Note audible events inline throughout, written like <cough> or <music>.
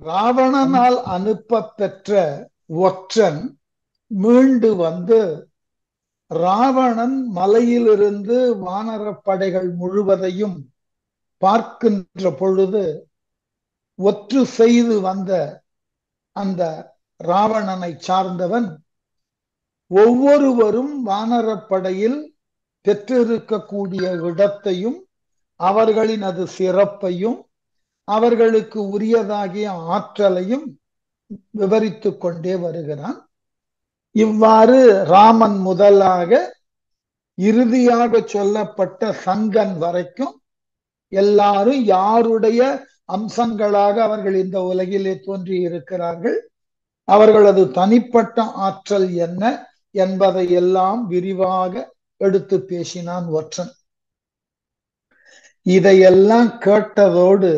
ராவணனால் அனுப்ப பெற்ற ஒற்றன் மீண்டு வந்து ராவணன் மலையிலிருந்து வானரப்படைகள் முழுவதையும் பார்க்கின்ற பொழுது ஒற்று செய்து வந்த அந்த ராவணனை சார்ந்தவன் ஒவ்வொருவரும் வானரப்படையில் பெற்றிருக்கக்கூடிய இடத்தையும் அவர்களின் அது சிறப்பையும் அவர்களுக்கு உரியதாகிய ஆற்றலையும் விவரித்து கொண்டே வருகிறான். இவ்வாறு ராமன் முதலாக இறுதியாக சொல்லப்பட்ட சங்கன் வரைக்கும் எல்லாரும் யாருடைய அம்சங்களாக அவர்கள் இந்த உலகிலே தோன்றி இருக்கிறார்கள் அவர்களது தனிப்பட்ட ஆற்றல் என்ன என்பதை எல்லாம் விரிவாக எடுத்து பேசினான் ஒற்றன். இதையெல்லாம் கேட்டதோடு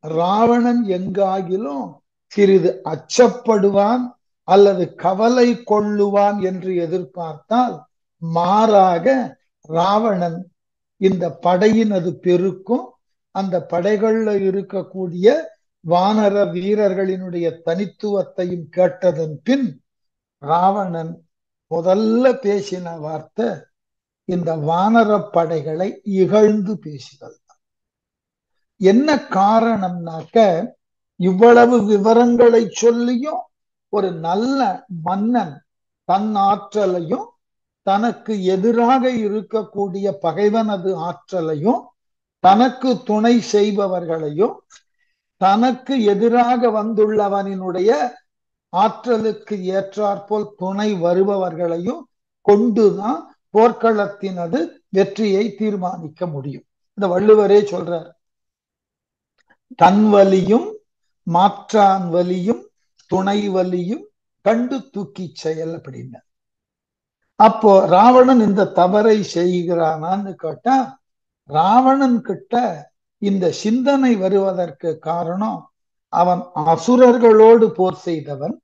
ராவணன் எங்காகிலும் சிறிது அச்சப்படுவான் அல்லது கவலை கொள்ளுவான் என்று எதிர்பார்த்தால் மாறாக ராவணன் இந்த படையினது பெருக்கும். அந்த படைகள்ல இருக்கக்கூடிய வானர வீரர்களினுடைய தனித்துவத்தையும் கேட்டதன் பின் ராவணன் முதல்ல பேசின வார்த்தை இந்த வானர படைகளை இகழ்ந்து பேசுதல். என்ன காரணம்னாக்க இவ்வளவு விவரங்களை சொல்லியும் ஒரு நல்ல மன்னன் தன் ஆற்றலையும் தனக்கு எதிராக இருக்கக்கூடிய பகைவனது ஆற்றலையும் தனக்கு துணை செய்பவர்களையும் தனக்கு எதிராக வந்துள்ளவனினுடைய ஆற்றலுக்கு ஏற்றாற்போல் துணை வருபவர்களையும் கொண்டுதான் போர்க்களத்தினது வெற்றியை தீர்மானிக்க முடியும். இந்த வள்ளுவரே சொல்றார் தன் வலியும் மாற்றான் வலியும் துணை வலியும் கண்டு தூக்கி செயல் அப்படின்னு அப்போ ராவணன் இந்த தவறை செய்கிறானான்னு கேட்டா ராவணன் கிட்ட இந்த சிந்தனை வருவதற்கு காரணம் அவன் அசுரர்களோடு போர் செய்தவன்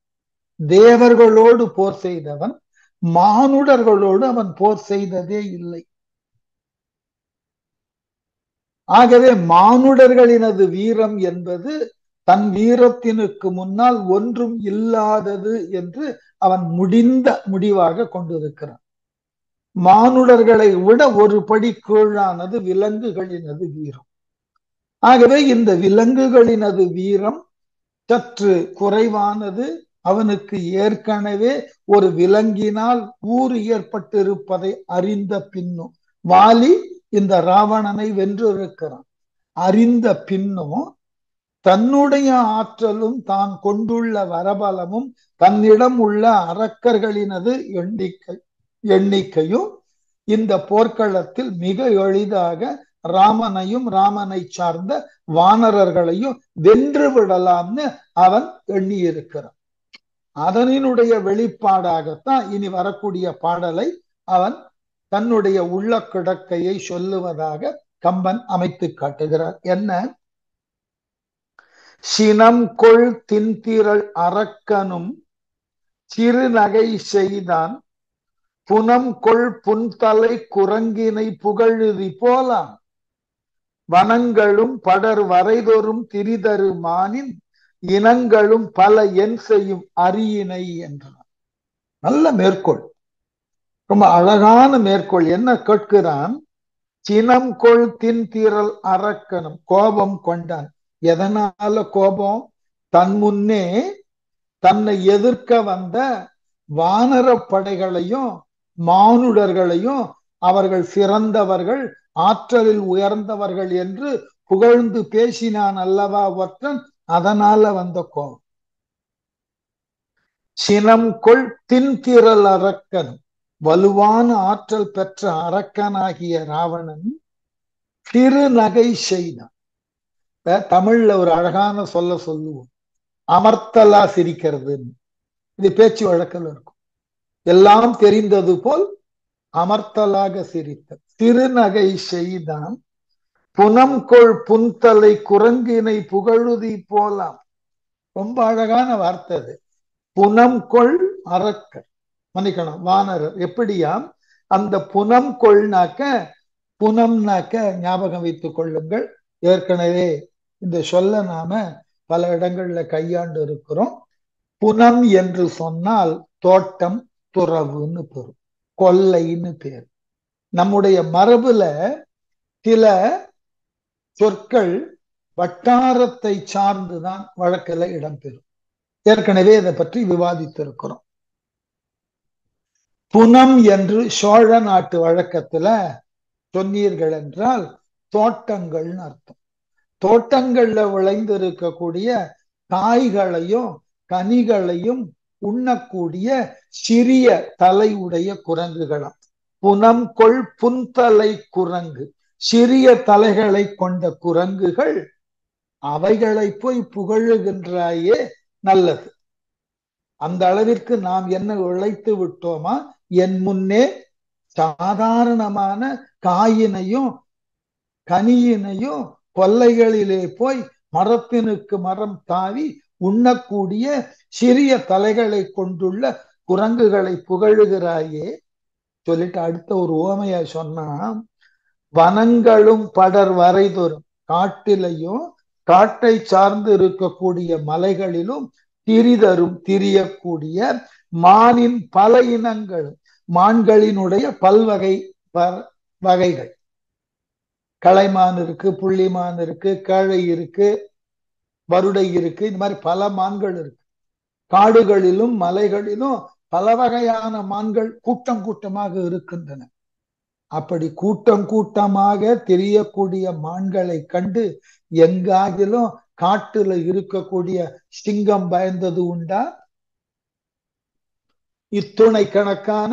தேவர்களோடு போர் செய்தவன் மானுடர்களோடு அவன் போர் செய்ததே இல்லை. ஆகவே மானுடர்களினது வீரம் என்பது தன் வீரத்தினுக்கு முன்னால் ஒன்றும் இல்லாதது என்று அவன் முடிந்த முடிவாக கொண்டிருக்கிறான். மானுடர்களை விட ஒரு படி கீழானது விலங்குகளினது வீரம். ஆகவே இந்த விலங்குகளினது வீரம் சற்று குறைவானது. அவனுக்கு ஏற்கனவே ஒரு விலங்கினால் ஊறு ஏற்பட்டிருப்பதை அறிந்த பின்னும் வாலி இந்த ராவணனை வென்றிருக்கிறான். அறிந்த பின்னும் தன்னுடைய ஆற்றலும் தான் கொண்டுள்ள வரபலமும் தன்னிடம் உள்ள அரக்கர்களினது எண்ணிக்கை எண்ணிக்கையும் இந்த போர்க்களத்தில் மிக எளிதாக ராமனையும் ராமனை சார்ந்த வானரர்களையும் வென்று விடலாம்னு அவன் எண்ணியிருக்கிறான். அதனினுடைய வெளிப்பாடாகத்தான் இனி வரக்கூடிய பாடலை அவன் தன்னுடைய உள்ள கிடக்கையை சொல்லுவதாக கம்பன் அமைத்து காட்டுகிறார். என்ன? சினம் கொள் தின்திரள் அரக்கனும் சிறுநகை செய்தான். புனம் கொள் புன்தலை குரங்கினை புகழுதி போலாம். வனங்களும் படர் வரைதொரும் திரிதரு மானின் இனங்களும் பல என் செய்யும் அரியினை என்றார் நல்ல மேற்கோள். ரொம்ப அழகான மேற்கோள். என்ன கேட்கிறான்? சினம் கொள் தின்திரள் அரக்கனும். கோபம் கொண்டான். எதனால கோபம்? தன் முன்னே தன்னை எதிர்க்க வந்த வானர படைகளையும் மானுடர்களையும் அவர்கள் சிறந்தவர்கள் ஆற்றலில் உயர்ந்தவர்கள் என்று புகழ்ந்து பேசினான் அல்லவா ஒற்றன்? அதனால வந்த கோபம். சினம் கொள் தின்திரல் அறக்கணும் வலுவான ஆற்றல் பெற்ற அரக்கனாகிய ராவணன் திருநகை செய்தான். தமிழ்ல ஒரு அழகான சொல்ல சொல்லுவோம். அமர்த்தலா சிரிக்கிறது இது பேச்சு வழக்கில் இருக்கும். எல்லாம் தெரிந்தது போல் அமர்த்தலாக சிரித்த திருநகை செய்தான். புனம் கொள் புன்தலை குரங்கினை புகழுதி போலாம். ரொம்ப அழகான வார்த்தை அது. புனம் கொள் அரக்கர். மன்னிக்கணும். வானரர் எப்படியாம் அந்த புனம் கொள்னாக்க புனம்னாக்க ஞாபகம் வைத்துக் கொள்ளுங்கள். ஏற்கனவே இந்த சொல்ல நாம பல இடங்கள்ல கையாண்டு இருக்கிறோம். புனம் என்று சொன்னால் தோட்டம் துறவுன்னு பெரும் கொல்லைன்னு பேர். நம்முடைய மரபுல சில சொற்கள் வட்டாரத்தை சார்ந்துதான் வழக்கில் இடம்பெறும். ஏற்கனவே இதை பற்றி விவாதித்திருக்கிறோம். புனம் என்று சோழ நாட்டு வழக்கத்துல சொன்னீர்கள் என்றால் தோட்டங்கள்னு அர்த்தம். தோட்டங்கள்ல விளைந்திருக்கக்கூடிய காய்களையும் கனிகளையும் உண்ணக்கூடிய சிறிய தலை உடைய குரங்குகளாம். புனம் கொள் புன்தலை குரங்கு. சிறிய தலைகளை கொண்ட குரங்குகள் அவைகளை போய் புகழுகின்றாயே நல்லது. அந்த அளவிற்கு நாம் என்ன உழைத்து விட்டோமா? என் முன்னே சாதாரணமான காயினையும் கனியினையும் கொல்லைகளிலே போய் மரத்தினுக்கு மரம் தாவி உண்ணக்கூடிய சிறிய தலைகளை கொண்டுள்ள குரங்குகளை புகழுகிறாயே. சொல்லிட்டு அடுத்த ஒரு ஓமைய சொன்னா வனங்களும் படர் வரைதொரும் காட்டிலையும் காட்டை சார்ந்து இருக்கக்கூடிய மலைகளிலும் திரிதரும் திரியக்கூடிய மானின் பல இனங்கள் மான்களினுடைய பல்வகை வகைகள். கலைமான் இருக்கு புள்ளிமான் இருக்கு கேழை இருக்கு வருடை இருக்கு இந்த மாதிரி பல மான்கள் இருக்கு. காடுகளிலும் மலைகளிலும் பல வகையான மான்கள் கூட்டம் கூட்டமாக இருக்கின்றன. அப்படி கூட்டம் கூட்டமாக தெரியக்கூடிய மான்களை கண்டு எங்காகிலும் காட்டுல இருக்கக்கூடிய சிங்கம் பயந்தது உண்டா? இத்துணை கணக்கான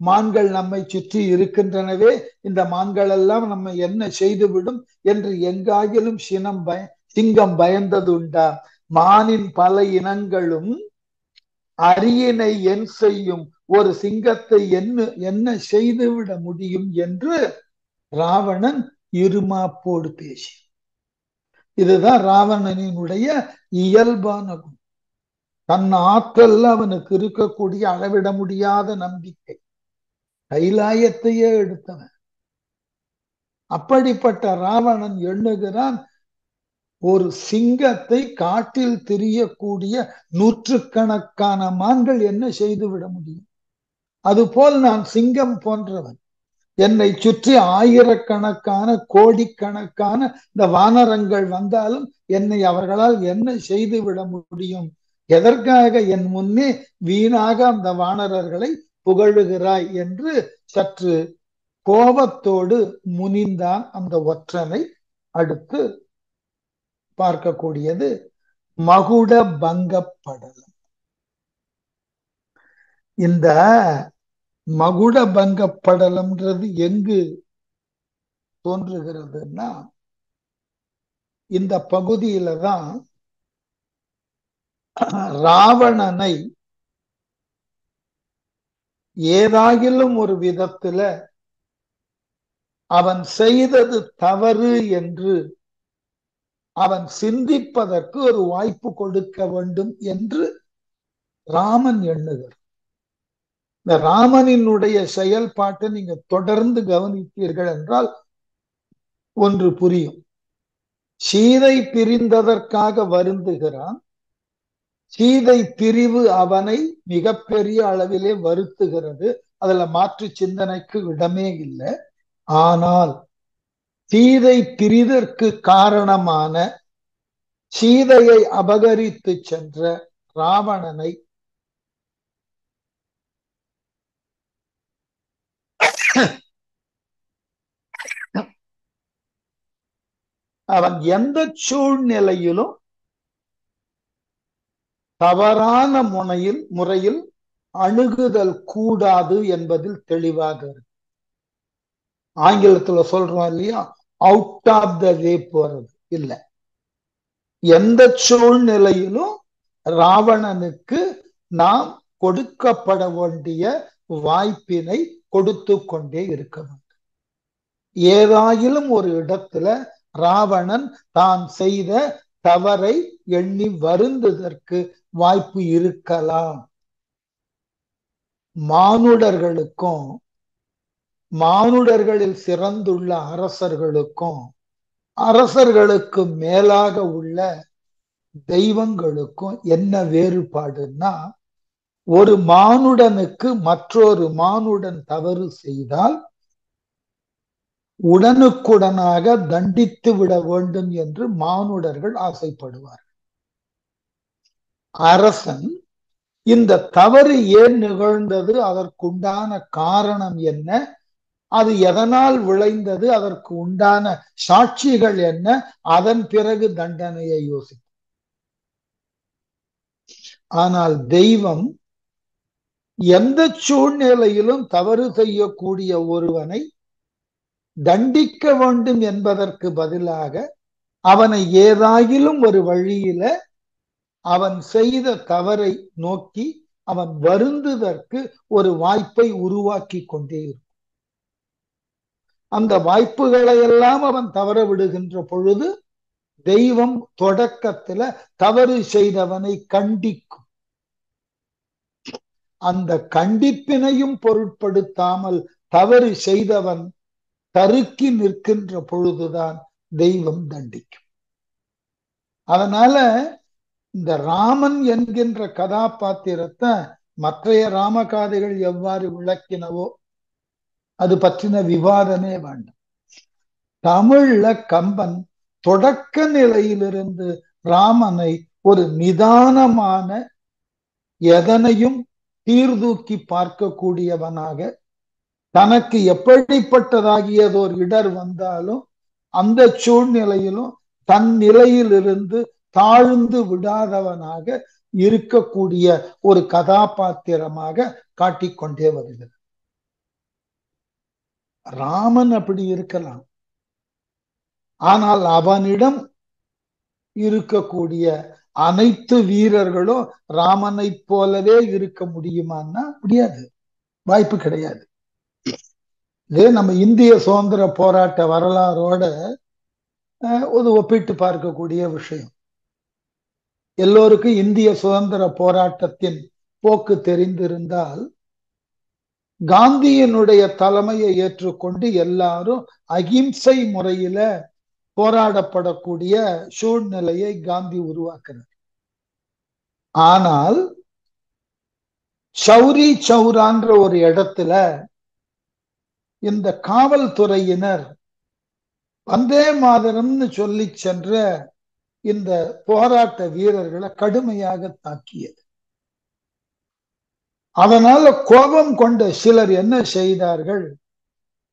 மான்கள் நம்மை சுற்றி இருக்கின்றனவே இந்த மான்கள் எல்லாம் நம்ம என்ன செய்துவிடும் என்று எங்காகிலும் சினம் பய சிங்கம் பயந்தது உண்டா? மானின் பல இனங்களும் அரியணை என் செய்யும் ஒரு சிங்கத்தை என்ன என்ன செய்துவிட முடியும் என்று ராவணன் இருமாப்போடு பேசி. இதுதான் ராவணனினுடைய இயல்பான குணம். தன் ஆற்றல்ல அவனுக்கு இருக்கக்கூடிய அளவிட முடியாத நம்பிக்கை. கைலாயத்தையே எடுத்தவன். அப்படிப்பட்ட ராவணன் எண்ணுகிறான் ஒரு சிங்கத்தை காட்டில் திரியக்கூடிய நூற்றுக்கணக்கான மான்கள் என்ன செய்து விட முடியும்? அதுபோல் நான் சிங்கம் போன்றவன். என்னை சுற்றி ஆயிரக்கணக்கான கோடிக்கணக்கான இந்த வானரங்கள் வந்தாலும் என்னை அவர்களால் என்ன செய்து விட முடியும்? எதற்காக என் முன்னே வீணாக அந்த வானரர்களை புகழுகிறாய் என்று சற்று கோபத்தோடு முனிந்தான் அந்த ஒற்றனை அடுத்து பார்க்கக்கூடியது மகுட பங்கப்படலம். இந்த மகுட பங்கப்படலம்ன்றது எங்கு தோன்றுகிறதுன்னா இந்த பகுதியில தான் ராவணனை ஏதாகிலும் ஒரு விதத்துல அவன் செய்தது தவறு என்று அவன் சிந்திப்பதற்கு ஒரு வாய்ப்பு கொடுக்க வேண்டும் என்று ராமன் எண்ணுகிறார். இந்த ராமனினுடைய செயல்பாட்டை நீங்க தொடர்ந்து கவனித்தீர்கள் என்றால் ஒன்று புரியும். சீதை பிரிந்ததற்காக வருந்துகிறான். சீதை பிரிவு அவனை மிகப்பெரிய அளவிலே வருத்துகிறது. அதுல மாற்று சிந்தனைக்கு இடமே இல்லை. ஆனால் சீதை பிரிதற்கு காரணமான சீதையை அபகரித்து சென்ற ராவணனை அவன் எந்த சூழ்நிலையிலும் தவறான முனையில் முறையில் அணுகுதல் கூடாது என்பதில் தெளிவாக இருக்கு. ஆங்கிலத்துல சொல்றோம் இல்லையா? அவுட் ஆஃப் த வே போறது. இல்ல. எந்த சூழ்நிலையிலும் ராவணனுக்கு நாம் கொடுக்கப்பட வேண்டிய வாய்ப்பினை கொடுத்து கொண்டே இருக்க வேண்டும். ஏதாயிலும் ஒரு இடத்துல ராவணன் தான் செய்த தவறை எண்ணி வருந்துதற்கு வாய்ப்பு இருக்கலாம். மானுடர்களுக்கும் மானுடர்களில் சிறந்துள்ள அரசர்களுக்கும் அரசர்களுக்கு மேலாக உள்ள தெய்வங்களுக்கும் என்ன வேறுபாடுன்னா ஒரு மானுடனுக்கு மற்றொரு மானுடன் தவறு செய்தால் உடனுக்குடனாக தண்டித்து விட வேண்டும் என்று மானுடர்கள் ஆசைப்படுவார்கள். அரசன் இந்த தவறு ஏன் நிகழ்ந்தது? அதற்குண்டான காரணம் என்ன? அது எதனால் விளைந்தது? அதற்கு உண்டான சாட்சிகள் என்ன? அதன் பிறகு தண்டனையை யோசிக்கும் ஆனால் தெய்வம் எந்த சூழ்நிலையிலும் தவறு செய்யக்கூடிய ஒருவனை தண்டிக்க வேண்டும் என்பதற்கு பதிலாக அவனை ஏதாயிலும் ஒரு வழியில அவன் செய்த தவறை நோக்கி அவன் வருந்துதற்கு ஒரு வாய்ப்பை உருவாக்கி கொண்டே இருக்கும். அந்த வாய்ப்புகளை எல்லாம் அவன் தவற விடுகின்ற பொழுது தெய்வம் தொடக்கத்துல தவறு செய்தவனை கண்டிக்கும். அந்த கண்டிப்பினையும் பொருட்படுத்தாமல் தவறு செய்தவன் தருக்கி நிற்கின்ற பொழுதுதான் தெய்வம் தண்டிக்கும். அதனால இந்த ராமன் என்கின்ற கதாபாத்திரத்தை மற்றைய ராமகாதைகள் எவ்வாறு விளக்கினவோ அது பற்றின விவாதமே வேண்டாம். தமிழ்ல கம்பன் தொடக்க நிலையிலிருந்து ராமனை ஒரு நிதானமான எதனையும் தீர்தூக்கி பார்க்கக்கூடியவனாக தனக்கு எப்படிப்பட்டதாகியதோர் இடர் வந்தாலும் அந்த சூழ்நிலையிலும் தன் நிலையிலிருந்து தாழ்ந்து விடாதவனாக இருக்கக்கூடிய ஒரு கதாபாத்திரமாக காட்டிக்கொண்டே வருகிறது. ராமன் அப்படி இருக்கலாம். ஆனால் அவனிடம் இருக்கக்கூடிய அனைத்து வீரர்களும் ராமனை போலவே இருக்க முடியுமான்னா முடியாது. வாய்ப்பு கிடையாது. இதே நம்ம இந்திய சுதந்திர போராட்ட வரலாறோட ஒரு ஒப்பிட்டு பார்க்கக்கூடிய விஷயம். எல்லோருக்கும் இந்திய சுதந்திர போராட்டத்தின் போக்கு தெரிந்திருந்தால் காந்தியினுடைய தலைமையை ஏற்றுக்கொண்டு எல்லாரும் அகிம்சை முறையில போராடப்படக்கூடிய சூழ்நிலையை காந்தி உருவாக்குறார். ஆனால் சௌரி சௌரான்ற ஒரு இடத்துல இந்த காவல்துறையினர் வந்தே மாதரம்னு சொல்லி சென்ற இந்த போராட்ட வீரர்களை கடுமையாக தாக்கியது. அதனால கோபம் கொண்ட சிலர் என்ன செய்தார்கள்?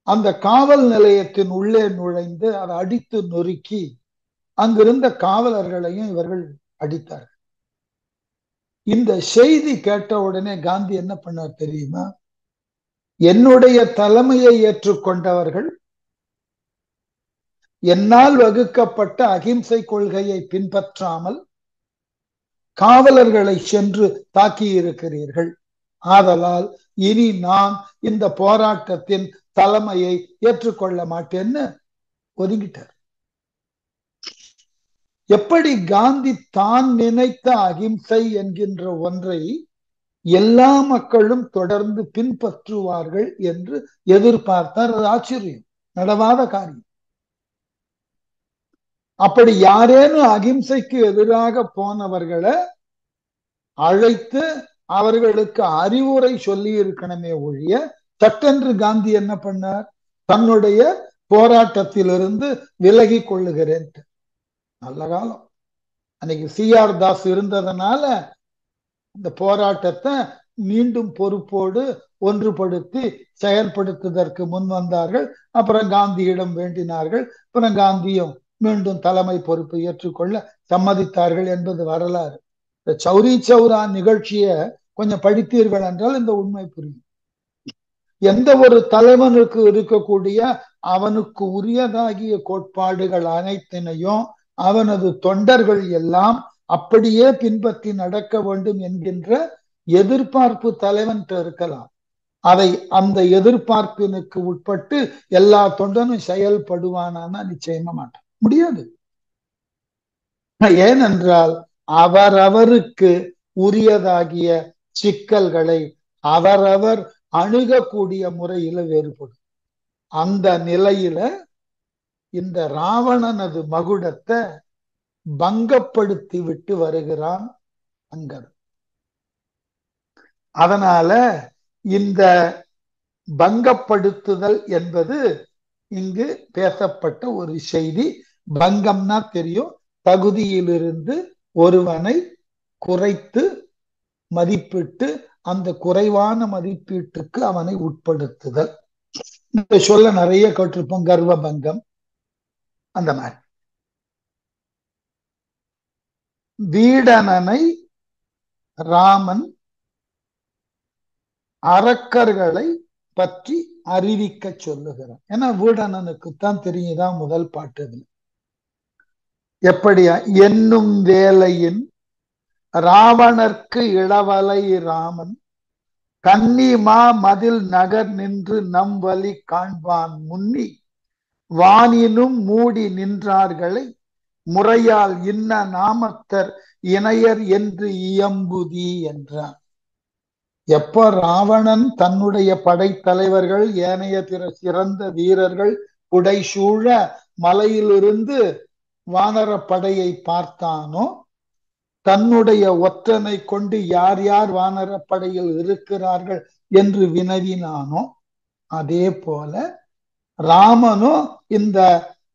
அந்த காவல் நிலையத்தின் உள்ளே நுழைந்து அதை அடித்து நொறுக்கி அங்கிருந்த காவலர்களையும் இவர்கள் அடித்தார்கள். இந்த செய்தி கேட்ட உடனே காந்தி என்ன பண்ணார் தெரியுமா? என்னுடைய தலைமையை ஏற்றுக்கொண்டவர்கள் என்னால் வகுக்கப்பட்ட அகிம்சை கொள்கையை பின்பற்றாமல் காவலர்களை சென்று தாக்கி இருக்கிறீர்கள் ஆதலால் இனி நான் இந்த போராட்டத்தின் தலைமையை ஏற்றுக்கொள்ள மாட்டேன்னு ஒதுங்கிட்டார். எப்படி காந்தி தான் நினைத்த அகிம்சை என்கின்ற ஒன்றை எல்லா மக்களும் தொடர்ந்து பின்பற்றுவார்கள் என்று எதிர்பார்த்தார். அது ஆச்சரியம். நடவாத காரியம். அப்படி யாரேனும் அகிம்சைக்கு எதிராக போனவர்களை அழைத்து அவர்களுக்கு அறிவுரை சொல்லி இருக்கணுமே ஒழிய சட்டென்று காந்தி என்ன பண்ணார்? தன்னுடைய போராட்டத்திலிருந்து விலகி கொள்ளுகிறேன். நல்ல காலம். அன்னைக்கு சி ஆர் தாஸ் இருந்ததுனால இந்த போராட்டத்தை மீண்டும் பொறுப்போடு ஒன்றுபடுத்தி செயல்படுத்துவதற்கு முன் வந்தார்கள். அப்புறம் காந்தியிடம் வேண்டினார்கள். அப்புறம் காந்தியும் மீண்டும் தலைமை பொறுப்பை ஏற்றுக்கொள்ள சம்மதித்தார்கள் என்பது வரலாறு. இந்த சௌரி சௌரா நிகழ்ச்சியை கொஞ்சம் படித்தீர்கள் என்றால் இந்த உண்மை புரியும். எந்த ஒரு தலைவனுக்கு இருக்கக்கூடிய அவனுக்கு உரியதாகிய கோட்பாடுகள் அனைத்தினையும் அவனது தொண்டர்கள் எல்லாம் அப்படியே பின்பற்றி நடக்க வேண்டும் என்கின்ற எதிர்பார்ப்பு தலைவன் இருக்கலாம். அதை அந்த எதிர்பார்ப்பினுக்கு உட்பட்டு எல்லா தொண்டனும் செயல்படுவானா நிச்சயமா மாட்டான். முடியாது. ஏனென்றால் அவரவருக்கு உரியதாகிய சிக்கல்களை அவரவர் அணுகக்கூடிய முறையில வேறுபடும். அந்த நிலையில இந்த ராவணனது மகுடத்தை பங்கப்படுத்தி விட்டு வருகிறான் அங்கர். அதனால இந்த பங்கப்படுத்துதல் என்பது இங்கு பேசப்பட்ட ஒரு செய்தி. பங்கம்னா தெரியும். தகுதியிலிருந்து ஒருவனை குறைத்து மதிப்பிட்டு அந்த குறைவான மதிப்பீட்டுக்கு அவனை உட்படுத்துதல். இந்த சொல்ல நிறைய கேட்டிருப்போம். கர்வ பங்கம் அந்த மாதிரி. வீடனனை ராமன் அரக்கர்களை பற்றி அறிவிக்க சொல்லுகிறான் ஏன்னா வீடனனுக்குத்தான் தெரியுதான் முதல் பாட்டு இதுல? எப்படியா? என்னும் வேலையின் ராவணர்க்கு இளவலை ராமன் கன்னிமா மதில் நகர் நின்று நம் வழி காண்பான் முன்னி வானினும் மூடி நின்றார்களை முறையால் இன்ன நாமத்தர் இணையர் என்று இயம்புதி என்றான். எப்ப ராவணன் தன்னுடைய படைத்தலைவர்கள் ஏனைய பிற சிறந்த வீரர்கள் புடைசூழ மலையிலிருந்து வானர படையை பார்த்தானோ? தன்னுடைய ஒற்றனை கொண்டு யார் யார் வானர படையில் இருக்கிறார்கள் என்று வினவினானோ? அதே போல ராமனும் இந்த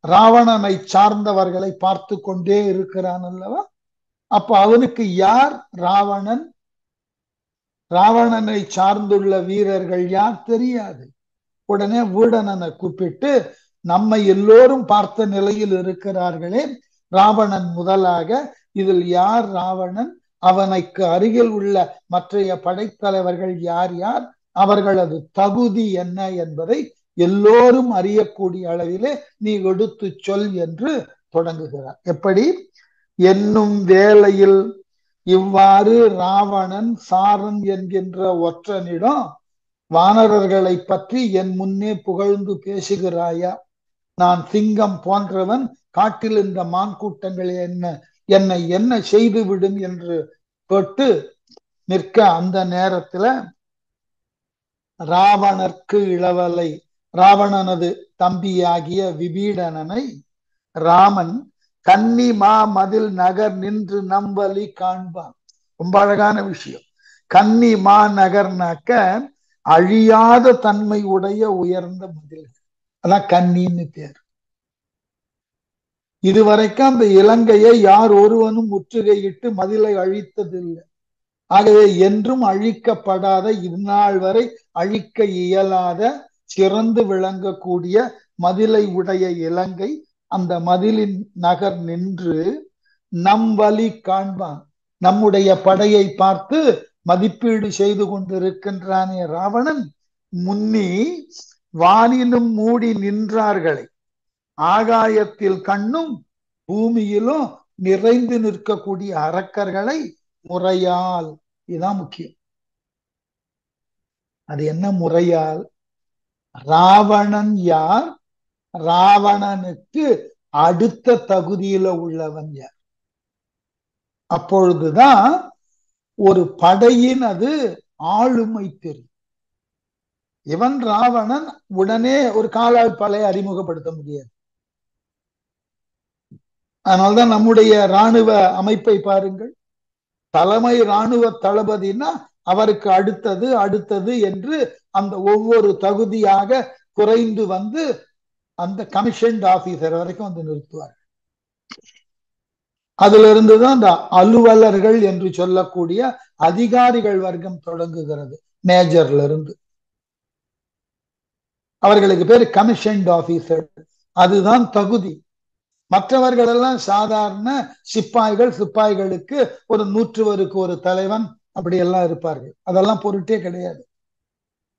ராவணனை சார்ந்தவர்களை பார்த்து கொண்டே இருக்கிறான் அல்லவா? அப்ப அவனுக்கு யார் ராவணன்? ராவணனை சார்ந்துள்ள வீரர்கள் யார் தெரியாது. உடனே வீடனனை கூப்பிட்டு நம்மை எல்லோரும் பார்த்த நிலையில் இருக்கிறார்களே. ராவணன் முதலாக இதில் யார் ராவணன்? அவனுக்கு அருகில் உள்ள மற்றைய படைத்தலைவர்கள் யார் யார்? அவர்களது தகுதி என்ன என்பதை எல்லோரும் அறியக்கூடிய அளவிலே நீ எடுத்து சொல் என்று தொடங்குகிறார். எப்படி? என்னும் வேளையில் இவ்வாறு ராவணன் சாரன் என்கின்ற ஒற்றனிடம் வானரர்களை பற்றி என் முன்னே புகழ்ந்து பேசுகிறாயா? நான் சிங்கம் போன்றவன் காட்டில் இந்த மான் கூட்டங்கள் என்ன? என்னை என்ன செய்து விடும் என்று கேட்டு நிற்க அந்த நேரத்துல ராவணர்க்கு இளவலை. ராவணனது தம்பியாகிய விபீடனனை ராமன் கன்னி மா மதில் நகர் நின்று நம்பலி காண்பான். ரொம்ப அழகான விஷயம். கன்னி மா நகர்னாக்க அழியாத தன்மை உடைய உயர்ந்த மதில் அதான் கன்னின்னு பேர். இதுவரைக்கும் அந்த இலங்கையை யார் ஒருவனும் முற்றுகையிட்டு மதிலை அழித்ததில்லை. ஆகவே என்றும் அழிக்கப்படாத இந்நாள் வரை அழிக்க இயலாத சிறந்து விளங்கக்கூடிய மதிலை உடைய இலங்கை அந்த மதிலின் நகர் நின்று நம் வழி காண்பான். நம்முடைய படையை பார்த்து மதிப்பீடு செய்து கொண்டிருக்கின்றானே ராவணன். முன்னி வானிலும் மூடி நின்றார்களை. ஆகாயத்தில் கண்ணும் பூமியிலும் நிறைந்து நிற்கக்கூடிய அரக்கர்களை முறையால். இதுதான் முக்கியம். அது என்ன முறையால்? ராவணன் யார்? ராவணனுக்கு அடுத்த தகுதியில உள்ளவன் யார்? அப்பொழுதுதான் ஒரு படையின் அது ஆளுமை தெரியும். இவன் ராவணன் உடனே ஒரு காலாள் அறிமுகப்படுத்த முடியாது. அதனால்தான் நம்முடைய இராணுவ அமைப்பை பாருங்கள். தலைமை இராணுவ தளபதினா அவருக்கு அடுத்தது அடுத்தது என்று அந்த ஒவ்வொரு தகுதியாக குறைந்து வந்து அந்த கமிஷன்ட் ஆபீசர் வரைக்கும் வந்து நிறுத்துவார். அதுல இருந்துதான் அந்த அலுவலர்கள் என்று சொல்லக்கூடிய அதிகாரிகள் வர்க்கம் தொடங்குகிறது. மேஜர்ல இருந்து அவர்களுக்கு பேர் கமிஷன்ட் ஆபீசர் அதுதான் தகுதி. மற்றவர்கள் எல்லாம் சாதாரண சிப்பாய்கள் சிப்பாய்களுக்கு ஒரு நூற்றுவருக்கு ஒரு தலைவன் அப்படி எல்லாம் இருப்பார்கள். அதெல்லாம் பொருட்டே கிடையாது.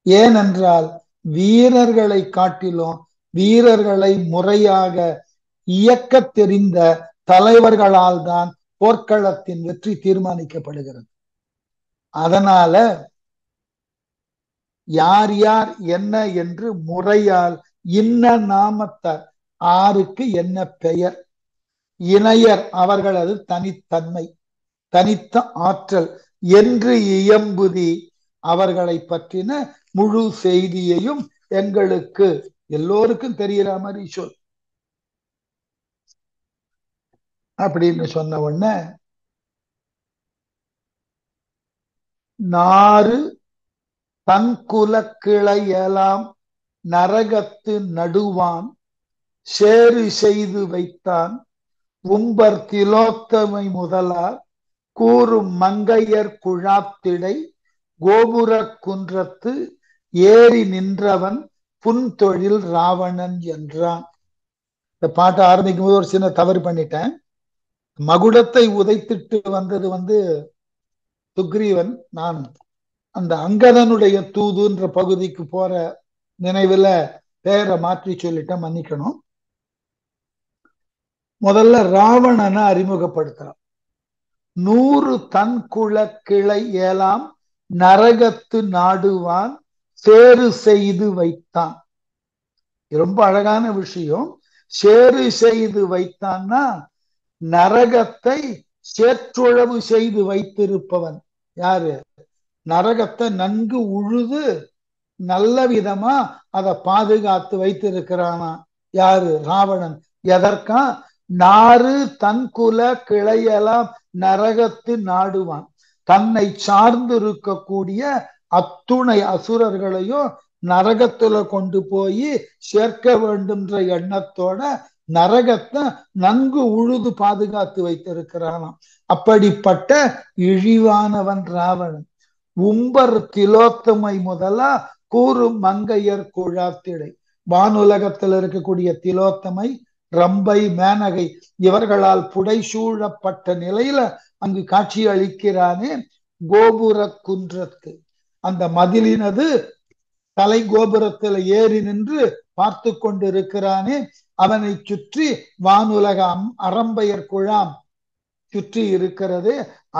ஏனென்றால் வீரர்களை காட்டிலும் வீரர்களை முறையாக இயக்க தெரிந்த தலைவர்களால் தான் போர்க்களத்தின் வெற்றி தீர்மானிக்கப்படுகிறது. அதனால யார் யார் என்ன என்று முறையால் இன்ன நாமத்தார் ஆருக்கு என்ன பெயர்? இணையர் அவர்களது தனித்தன்மை தனித்த ஆற்றல் என்று இயம்புதி அவர்களை பற்றின முழு செய்தியையும் எங்களுக்கு எல்லோருக்கும் தெரிகிற மாதிரி சொல். அப்படின்னு சொன்ன உடனே நாறு தன்குல கிளையலாம் நரகத்து நடுவான் சேறு செய்து வைத்தான் உம்பர் திலோத்தமை முதலார் கூறும் மங்கையர் குழாத்திடை கோபுர குன்றத்து ஏறி நின்றவன் புன்தொழில் ராவணன் என்றான். இந்த பாட்டை ஆரம்பிக்கும் போது ஒரு சின்ன தவறு பண்ணிட்டேன். மகுடத்தை உதைத்திட்டு வந்தது வந்து சுக்ரீவன் நான் அந்த அங்கதனுடைய தூதுன்ற பகுதிக்கு போற நினைவுல பேரை மாற்றி சொல்லிட்டேன் மன்னிக்கணும். முதல்ல ராவணனை அறிமுகப்படுத்துறான். நூறு தன் குள கிளை ஏலாம் நரகத்து நாடுவான் சேறு செய்து வைத்தான். ரொம்ப அழகான விஷயம். சேறு செய்து வைத்தான்னா நரகத்தை சேற்றுழவு செய்து வைத்திருப்பவன் யாரு? நரகத்தை நன்கு உழுது நல்ல விதமா அதை பாதுகாத்து வைத்திருக்கிறானா? யாரு? ராவணன். எதற்கா? நாறு தன் குல கிளையெல்லாம் நரகத்து நாடுவான். தன்னை சார்ந்து இருக்கக்கூடிய அத்துணை அசுரர்களையும் நரகத்துல கொண்டு போய் சேர்க்க வேண்டும்ன்ற எண்ணத்தோட நரகத்தை நன்கு உழுது பாதுகாத்து வைத்திருக்கிறானாம். அப்படிப்பட்ட இழிவானவன் ராவணன். உம்பர் திலோத்தமை முதலா கூறு மங்கையர் குழாத்திடை. வானுலகத்தில் இருக்கக்கூடிய திலோத்தமை ரம்பை மேனகை இவர்களால் புடைசூழப்பட்ட நிலையில அங்கு காட்சி அளிக்கிறானே கோபுர குன்றத்து. அந்த மதிலினது தலை கோபுரத்துல ஏறி நின்று பார்த்து கொண்டிருக்கிறானே அவனை சுற்றி வானுலக அரம்பையர் குழாம் சுற்றி இருக்கிறது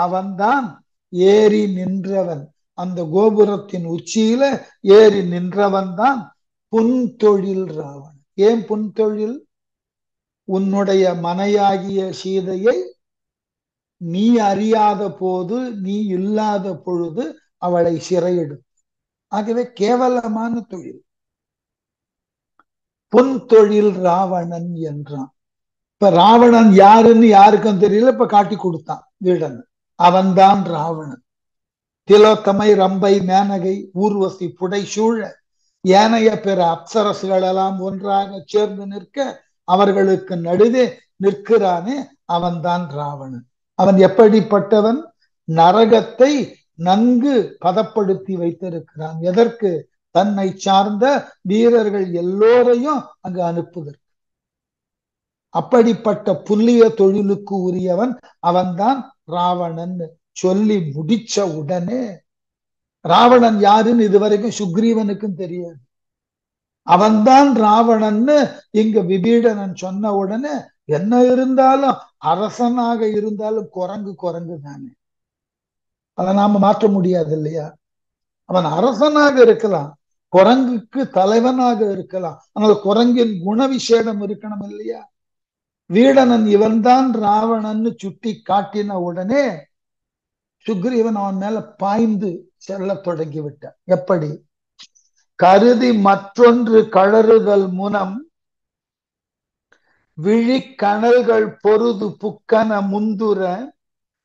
அவன்தான் ஏறி நின்றவன். அந்த கோபுரத்தின் உச்சியில ஏறி நின்றவன் தான் புன்தொழில் ராவணன். ஏன் புன்தொழில்? உன்னுடைய மனையாகிய சீதையை நீ அறியாத போது நீ இல்லாத பொழுது அவளை சிறையிடும். ஆகவே கேவலமான தொழில். புன்தொழில் ராவணன் என்றான். இப்ப ராவணன் யாருன்னு யாருக்கும் தெரியல இப்ப காட்டி கொடுத்தான் வீடன் அவன்தான் ராவணன். திலோத்தமை ரம்பை மேனகை ஊர்வசி புடைசூழ ஏனைய பிற அப்சரசுகள் எல்லாம் ஒன்றாக சேர்ந்து நிற்க அவர்களுக்கு நடுவே நிற்கிறானே அவன்தான் ராவணன். அவன் எப்படிப்பட்டவன்? நரகத்தை நன்கு பதப்படுத்தி வைத்திருக்கிறான். எதற்கு? தன்னை சார்ந்த வீரர்கள் எல்லோரையும் அங்கு அனுப்புதற்கு. அப்படிப்பட்ட புல்லிய தொழிலுக்கு உரியவன் அவன்தான் ராவணன் சொல்லி முடிச்ச உடனே ராவணன் யாருன்னு இதுவரைக்கும் சுக்ரீவனுக்கும் தெரியாது. அவன்தான் ராவணன்னு இங்க விபீடனன் சொன்ன உடனே என்ன இருந்தாலும் அரசனாக இருந்தாலும் குரங்கு குரங்கு தானே. அதை நாம மாற்ற முடியாது இல்லையா? அவன் அரசனாக இருக்கலாம் குரங்குக்கு தலைவனாக இருக்கலாம் ஆனால் குரங்கின் குணவிசேடம் இருக்கணும் இல்லையா? வீடனன் இவன்தான் ராவணன்னு சுட்டி காட்டின உடனே சுக்ரீவன் அவன் மேல பாய்ந்து செல்ல தொடங்கி விட்டான். எப்படி? கருதி மற்றொன்று கழறுதல் முனம் விழிக்கணல்கள் பொருது புக்கன முந்துர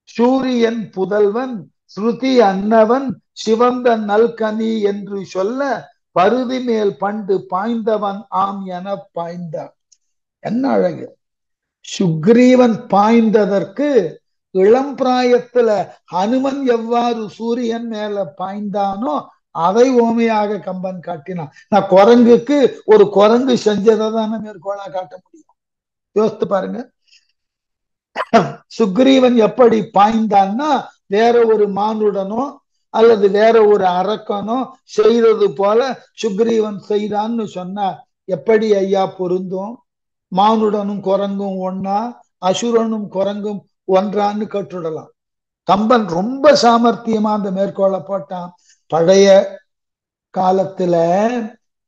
சூரியன் புதல்வன் ஸ்ருதி அன்னவன் சிவந்த நல்கனி என்று சொல்ல பருதி மேல் பண்டு பாய்ந்தவன் ஆம் என பாய்ந்தான். என்ன அழகு? சுக்ரீவன் பாய்ந்ததற்கு இளம் பிராயத்துல ஹனுமன் எவ்வாறு சூரியன் மேல பாய்ந்தானோ அதை ஓமையாக கம்பன் காட்டினான். நான் குரங்குக்கு ஒரு குரங்கு செஞ்சதை தானே மேற்கோளா காட்ட முடியும். யோசித்து பாருங்க. சுக்ரீவன் எப்படி பாய்ந்தான்னா வேற ஒரு மானுடனோ அல்லது வேற ஒரு அரக்கனோ செய்தது போல சுக்ரீவன் செய்தான்னு சொன்னா எப்படி ஐயா பொருந்தும்? மானுடனும் குரங்கும் ஒன்னா அசுரனும் குரங்கும் ஒன்றான்னு கற்றுடலாம் கம்பன் ரொம்ப சாமர்த்தியமா அந்த மேற்கோளை போட்டான். பழைய காலத்துல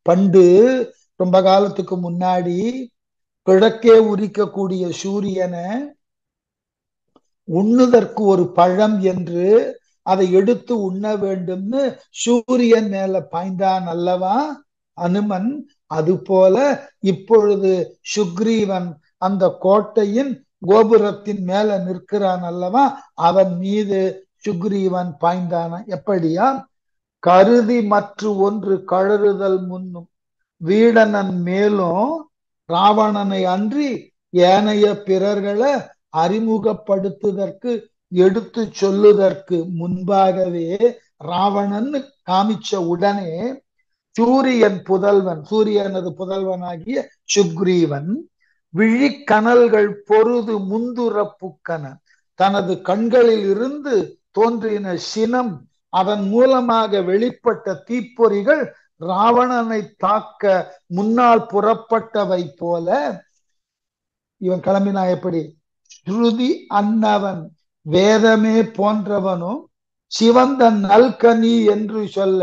பண்டு ரொம்ப காலத்துக்கு முன்னாடி கிழக்கே உரிக்கக்கூடிய சூரியனை உண்ணுதற்கு ஒரு பழம் என்று அதை எடுத்து உண்ண வேண்டும்னு சூரியன் மேல பாய்ந்தான் அல்லவா? அனுமன் அது போல இப்பொழுது சுக்ரீவன் அந்த கோட்டையின் கோபுரத்தின் மேல நிற்கிறான் அல்லவா? அவன் மீது சுக்ரீவன் பாய்ந்தான. எப்படியா? கருதி மற்ற ஒன்று கழறுதல் முன்னும் வீடனன் மேலும் ராவணனை அன்றி ஏனைய பிறர்களை அறிமுகப்படுத்துவதற்கு எடுத்து சொல்லுதற்கு முன்பாகவே ராவணன் காமிச்ச உடனே சூரியன் புதல்வன் சூரியனது புதல்வனாகிய சுக்ரீவன் விழிக்கணல்கள் பொருது முந்துரப்புக்கன தனது கண்களில் இருந்து தோன்றின சினம் அதன் மூலமாக வெளிப்பட்ட தீப்பொறிகள் ராவணனை தாக்க முன்னால் புறப்பட்டவை போல இவன் கிளம்பினா எப்படி? ஸ்ருதி அன்னவன் வேதமே போன்றவனும் சிவந்த நல்கனி என்று சொல்ல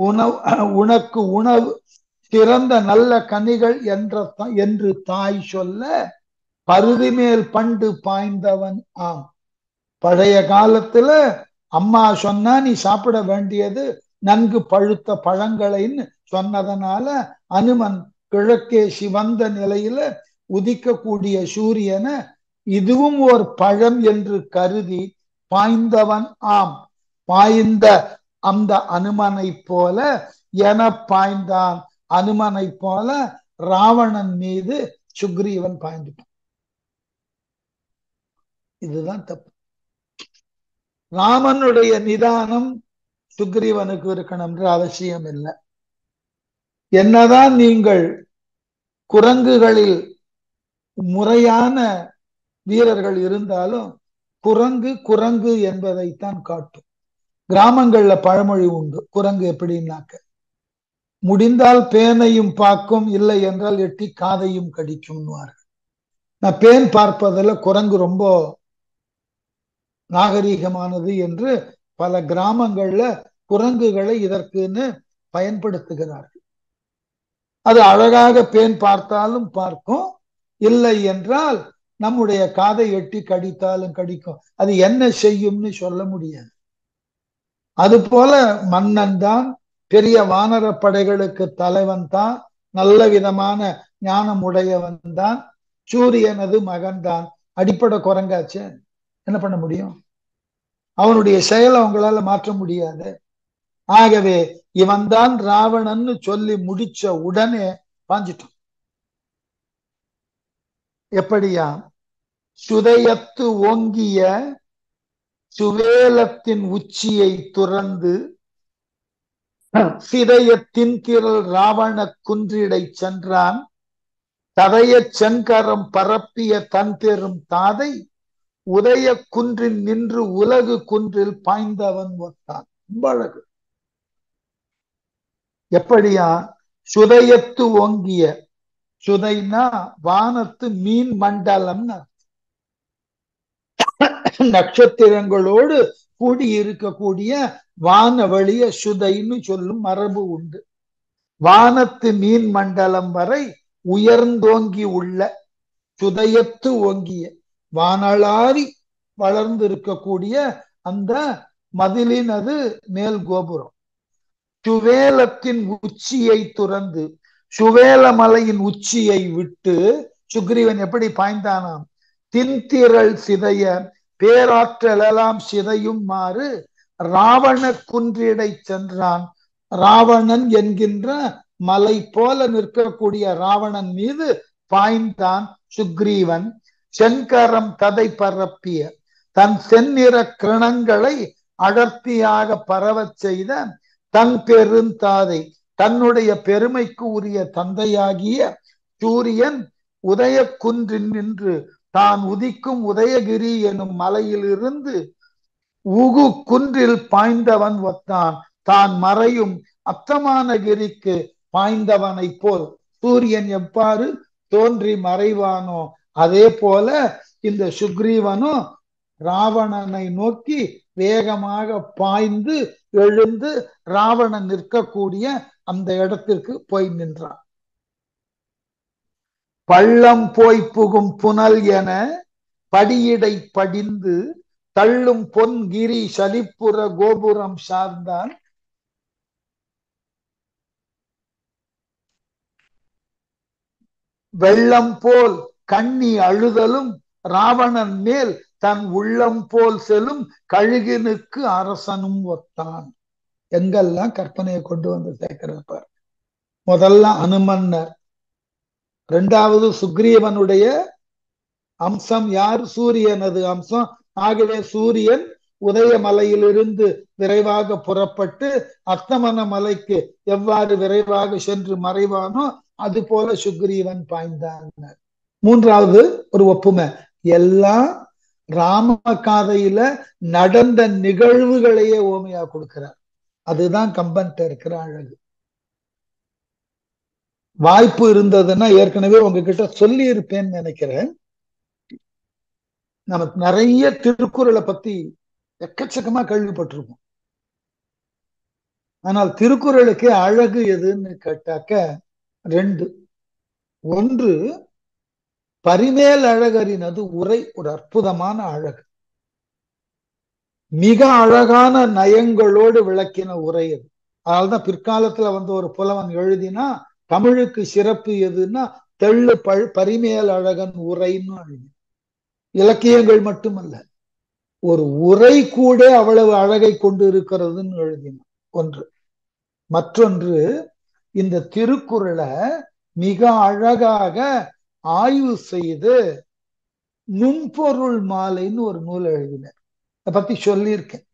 உணவு உனக்கு உணவு சிறந்த நல்ல கனிகள் என்ற என்று தாய் சொல்ல பருதி மேல் பண்டு பாய்ந்தவன் ஆம். பழைய காலத்துல அம்மா சொன்னா நீ சாப்பிட வேண்டியது நன்கு பழுத்த பழங்களைன்னு சொன்னதனால அனுமன் கிழக்கே சிவந்த நிலையில உதிக்கக்கூடிய சூரியனை இதுவும் ஒரு பழம் என்று கருதி பாய்ந்தவன் ஆம். பாய்ந்த அந்த அனுமனை போல என பாய்ந்தான். அனுமனை போல ராவணன் மீது சுக்ரீவன் பாய்ந்துட்டான். இதுதான் தப்பு. ராமனுடைய நிதானம் சுக்ரீவனுக்கு இருக்கணும்ன்ற அவசியம் இல்லை. என்னதான் நீங்கள் குரங்குகளில் முறையான வீரர்கள் இருந்தாலும் குரங்கு குரங்கு என்பதைத்தான் காட்டும். கிராமங்கள்ல பழமொழி உண்டு. குரங்கு எப்படின்னாக்க முடிந்தால் பேனையும் பார்க்கும் இல்லை என்றால் எட்டி காதையும் கடிக்கும்னுவார்கள். நான் பேன் பார்ப்பதில் குரங்கு ரொம்ப நாகரீகமானது என்று பல கிராமங்கள்ல குரங்குகளை இதற்குன்னு பயன்படுத்துகிறார்கள். அது அழகாக பேன் பார்த்தாலும் பார்க்கும். இல்லை என்றால் நம்முடைய காதை எட்டி கடித்தாலும் கடிக்கும். அது என்ன செய்யும்னு சொல்ல முடியாது. அது போல மன்னன் தான் பெரிய வானர படைகளுக்கு தலைவன் தான் நல்ல விதமான ஞானம் உடையவன் தான் சூரியனது மகன் தான். அடிப்படை குரங்காச்சு. என்ன பண்ண முடியும்? அவனுடைய செயலை அவங்களால மாற்ற முடியாது. ஆகவே இவன் தான் ராவணன்னு சொல்லி முடிச்ச உடனே பாஞ்சிட்டான். எப்படியா? சுதயத்து ஓங்கிய சுவேலத்தின் உச்சியை துறந்து சிதைய திரள் ராவண குன்றிடை சென்றான். ததைய செங்கரம் பரப்பிய தன் பெரும் தாதை உதய குன்றில் நின்று உலகு குன்றில் பாய்ந்தவன் ஒத்தான் ரொம்ப அழகு. எப்படியா? சுதையத்து ஓங்கிய சுதைனா வானத்து மீன் மண்டலம்னு <laughs> நட்சத்திரங்களோடு கூடி இருக்கக்கூடிய வானவழிய சுதைன்னு சொல்லும் மரபு உண்டு. வானத்து மீன் மண்டலம் வரை உயர்ந்தோங்கி உள்ள சுதையத்து ஓங்கிய வானளாரி வளர்ந்து இருக்கக்கூடிய அந்த மதிலினது மேல் கோபுரம். சுவேலத்தின் உச்சியை துறந்து சுவேல மலையின் உச்சியை விட்டு சுக்ரீவன் எப்படி பாய்ந்தானாம்? தின்திரள் சிதைய பேராற்றலெல்லாம் சிதையும் மாறு ராவண குன்றிடை சென்றான். ராவணன் என்கின்ற மலை போல நிற்கக்கூடிய ராவணன் மீது பாய்ந்தான் சுக்ரீவன். செங்கரம் கதை பரப்பிய தன் செந்நிற கிரணங்களை அடர்த்தியாக பரவச் செய்த தன் பெருந்தாதை தன்னுடைய பெருமைக்கு உரிய தந்தையாகிய சூரியன் உதய குன்றின் நின்று தான் உதிக்கும் உதயகிரி எனும் மலையிலிருந்து உகு குன்றில் பாய்ந்தவன் ஒத்தான். தான் மறையும் அத்தமானகிரிக்கு பாய்ந்தவனை போல். சூரியன் எவ்வாறு தோன்றி மறைவானோ அதே போல இந்த சுக்ரீவனும் ராவணனை நோக்கி வேகமாக பாய்ந்து எழுந்து ராவணன் நிற்கக்கூடிய அந்த இடத்திற்கு போய் நின்றான். பள்ளம் போய் புகும் புனல் என படியிடை படிந்து தள்ளும் பொன்கிரி சலிப்புற கோபுரம் சார்ந்தான். வெள்ளம் போல் கண்ணி அழுதலும் ராவணன் மேல் தன் உள்ளம் போல் செல்லும் கழுகினுக்கு அரசனும் ஒத்தான். எங்கெல்லாம் கற்பனையை கொண்டு வந்து சேர்க்கிறார் முதல்ல அனுமன்னர் ரெண்டாவது சுக்ரீவனுடைய அம்சம் யார்? சூரியனது அம்சம். ஆகவே சூரியன் உதயமலையிலிருந்து விரைவாக புறப்பட்டு அஸ்தமன மலைக்கு எவ்வாறு விரைவாக சென்று மறைவானோ அது போல சுக்ரீவன் பாய்ந்தான் மூன்றாவது ஒரு ஒப்புமை. எல்லாம் ராம காதையில நடந்த நிகழ்வுகளையே ஓமையா கொடுக்கிறார். அதுதான் கம்பன்ட்ட இருக்கிற அழகு. வாய்ப்பு இருந்ததுன்னா ஏற்கனவே உங்ககிட்ட சொல்லி இருப்பேன்னு நினைக்கிறேன். நமக்கு நிறைய திருக்குறளை பத்தி எக்கச்சக்கமா கேள்விப்பட்டிருப்போம். ஆனால் திருக்குறளுக்கு அழகு எதுன்னு கேட்டாக்க ரெண்டு. ஒன்று பரிமேல் அழகறினது உரை ஒரு அற்புதமான அழகு. மிக அழகான நயங்களோடு விளக்கின உரை அது. அதனால்தான் பிற்காலத்துல வந்து ஒரு புலவன் எழுதினா தமிழுக்கு சிறப்பு எதுன்னா தெள்ளு பழ் பரிமேல் அழகன் உரைன்னு இலக்கியங்கள் மட்டுமல்ல ஒரு உரை கூட அவ்வளவு அழகை கொண்டு இருக்கிறதுன்னு எழுதினான். ஒன்று. மற்றொன்று இந்த திருக்குறளை மிக அழகாக ஆய்வு செய்து நுண்பொருள் மாலைன்னு ஒரு நூல் எழுதினார். அதை பத்தி சொல்லியிருக்கேன்.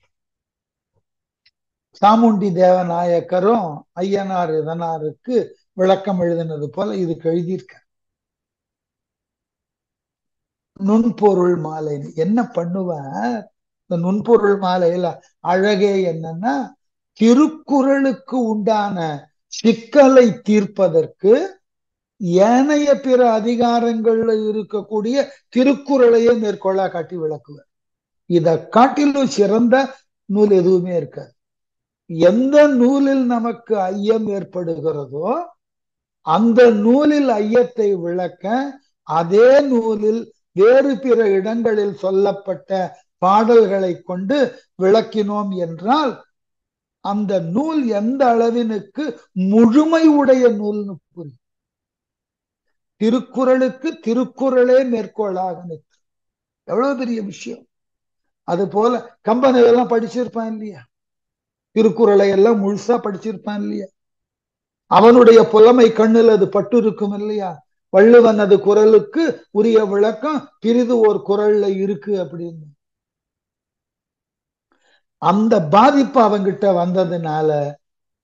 சாமுண்டி தேவநாயக்கரும் ஐயனார் இதனாருக்கு விளக்கம் எழுதினது போல இதுக்கு எழுதியிருக்க நுண்பொருள் மாலைன்னு என்ன பண்ணுவேன் இந்த நுண்பொருள் மாலையில அழகே என்னன்னா திருக்குறளுக்கு உண்டான சிக்கலை தீர்ப்பதற்கு ஏனைய பிற அதிகாரங்கள்ல இருக்கக்கூடிய திருக்குறளையே மேற்கொள்ள காட்டி விளக்குவார். இத காட்டிலும் சிறந்த நூல் எதுவுமே இருக்காது. எந்த நூலில் நமக்கு ஐயம் ஏற்படுகிறதோ அந்த நூலில் ஐயத்தை விளக்க அதே நூலில் வேறு பிற இடங்களில் சொல்லப்பட்ட பாடல்களை கொண்டு விளக்கினோம் என்றால் அந்த நூல் எந்த அளவினுக்கு முழுமை உடைய நூல்னு புரியும். திருக்குறளுக்கு திருக்குறளே மேற்கோளாக நிற்கும். எவ்வளவு பெரிய விஷயம். அது போல கம்பனை எல்லாம் படிச்சிருப்பான் இல்லையா? திருக்குறளை எல்லாம் முழுசா படிச்சிருப்பான் இல்லையா? அவனுடைய புலமை கண்ணில் அது பட்டிருக்கும் இல்லையா? வள்ளுவன் அது குரலுக்கு உரிய விளக்கம் பிரிது ஒரு குரல்ல இருக்கு அப்படின்னு. அந்த பாதிப்பு அவங்கிட்ட வந்ததுனால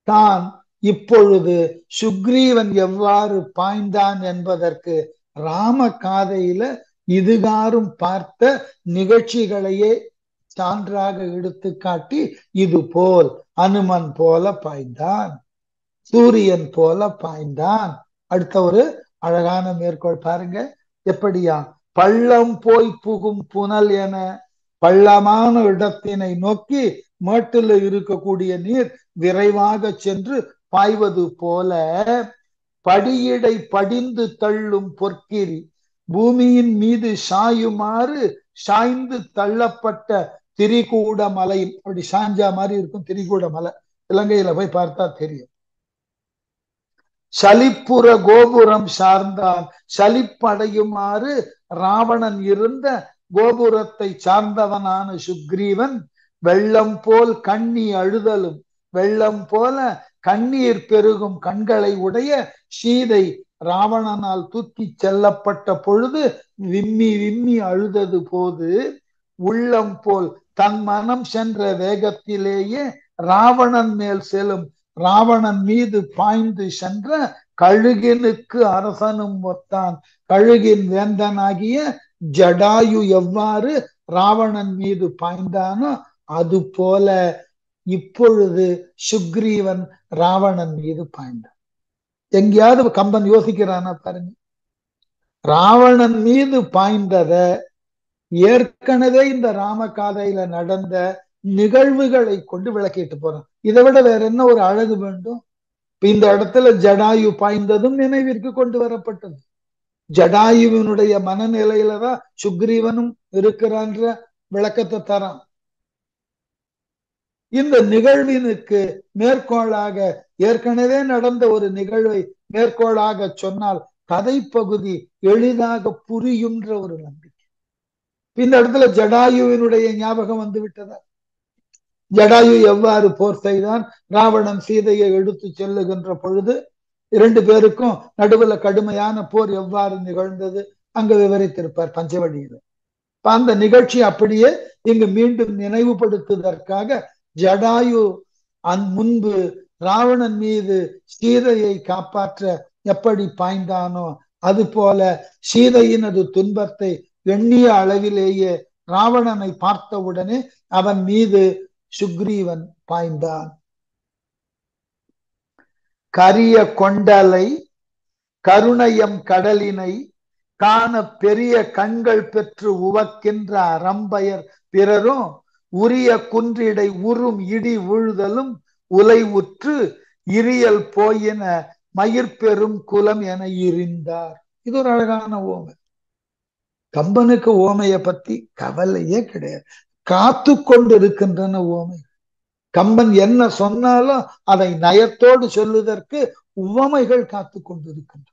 தான் இப்பொழுது சுக்ரீவன் எவ்வாறு பாய்ந்தான் என்பதற்கு ராம காதையில இதுகாரும் பார்த்த நிகழ்ச்சிகளையே சான்றாக எடுத்து காட்டி இது போல் அனுமன் போல பாய்ந்தான். சூரியன் போல பாய்ந்தான். அடுத்த ஒரு அழகான மேற்கோள் பாருங்க. எப்படியா? பள்ளம் போய் புகும் புனல் என பள்ளமான இடத்தினை நோக்கி மேட்டில் இருக்கக்கூடிய நீர் விரைவாக சென்று பாய்வது போல படியடை படிந்து தள்ளும் பொற்கிரி பூமியின் மீது சாயுமாறு சாய்ந்து தள்ளப்பட்ட திரிகூட மலையில் அப்படி சாஞ்சா மாதிரி இருக்கும் திரிகூட மலை இலங்கையில போய் பார்த்தா தெரியும். சலிப்புற கோபுரம் சார்ந்தான். சலிப்படையுமாறு ராவணன் இருந்த கோபுரத்தை சார்ந்தவனான சுக்ரீவன் வெள்ளம் போல் கண்ணி அழுதலும் வெள்ளம் போல கண்ணீர் பெருகும் கண்களை உடைய சீதை ராவணனால் தூக்கி செல்லப்பட்ட பொழுது விம்மி விம்மி அழுதது போது உள்ளம் போல் தன் மனம் சென்ற வேகத்திலேயே ராவணன் மேல் செல்லும் ராவணன் மீது பாய்ந்து சென்ற கழுகினுக்கு அரசனும் ஒத்தான். கழுகின் வேந்தனாகிய ஜடாயு எவ்வாறு ராவணன் மீது பாய்ந்தானோ அது போல இப்பொழுது சுக்ரீவன் ராவணன் மீது பாய்ந்தான். எங்கேயாவது கம்பன் யோசிக்கிறானா பாருங்க. ராவணன் மீது பாய்ந்தத ஏற்கனவே இந்த ராமகாதையில நடந்த நிகழ்வுகளை கொண்டு விளக்கிட்டு போறான். இதை விட வேற என்ன ஒரு அழகு வேண்டும்? இந்த இடத்துல ஜடாயு பாய்ந்ததும் நினைவிற்கு கொண்டு வரப்பட்டது. ஜடாயுவினுடைய மனநிலையில தான் சுக்ரீவனும் இருக்கிறான்ற விளக்கத்தை தரான். இந்த நிகழ்வினுக்கு மேற்கோளாக ஏற்கனவே நடந்த ஒரு நிகழ்வை மேற்கோளாக சொன்னால் கதை பகுதி எளிதாக புரியுன்ற ஒரு நம்பிக்கை. இந்த இடத்துல ஜடாயுவினுடைய ஞாபகம் வந்து விட்டதா? ஜடாயு எவ்வாறு போர் செய்தான் ராவணன் சீதையை எடுத்து செல்லுகின்ற பொழுது இரண்டு பேருக்கும் நடுவுல கடுமையான போர் எவ்வாறு நிகழ்ந்தது? அங்க விவரித்திருப்பார் பஞ்சவடியில. அந்த நிகழ்ச்சி அப்படியே இங்கு மீண்டும் நினைவுபடுத்துவதற்காக ஜடாயு அந் முன்பு ராவணன் மீது சீதையை காப்பாற்ற எப்படி பாய்ந்தானோ அது போல சீதையினது துன்பத்தை எண்ணிய அளவிலேயே ராவணனை பார்த்தவுடனே அவன் மீது சுக்ரீவன் பாய்ந்தான். கரிய கொண்டலை கருணையம் கடலினை காண பெரிய கண்கள் பெற்று உவக்கின்ற அறம்பயர் பிறரும் உரிய குன்றிடை உறும் இடி உழுதலும் உலை உற்று இரியல் போயின மயிர்பெரும் குலம் என இருந்தார். இது ஒரு அழகான ஓமை. கம்பனுக்கு ஓமைய பத்தி கவலையே கிடையாது. காத்து கொண்டு இருக்கின்றன ஓமை கம்பன் என்ன சொன்னாலும் அதை நயத்தோடு சொல்லுவதற்கு உவமைகள் காத்து கொண்டு இருக்கின்றன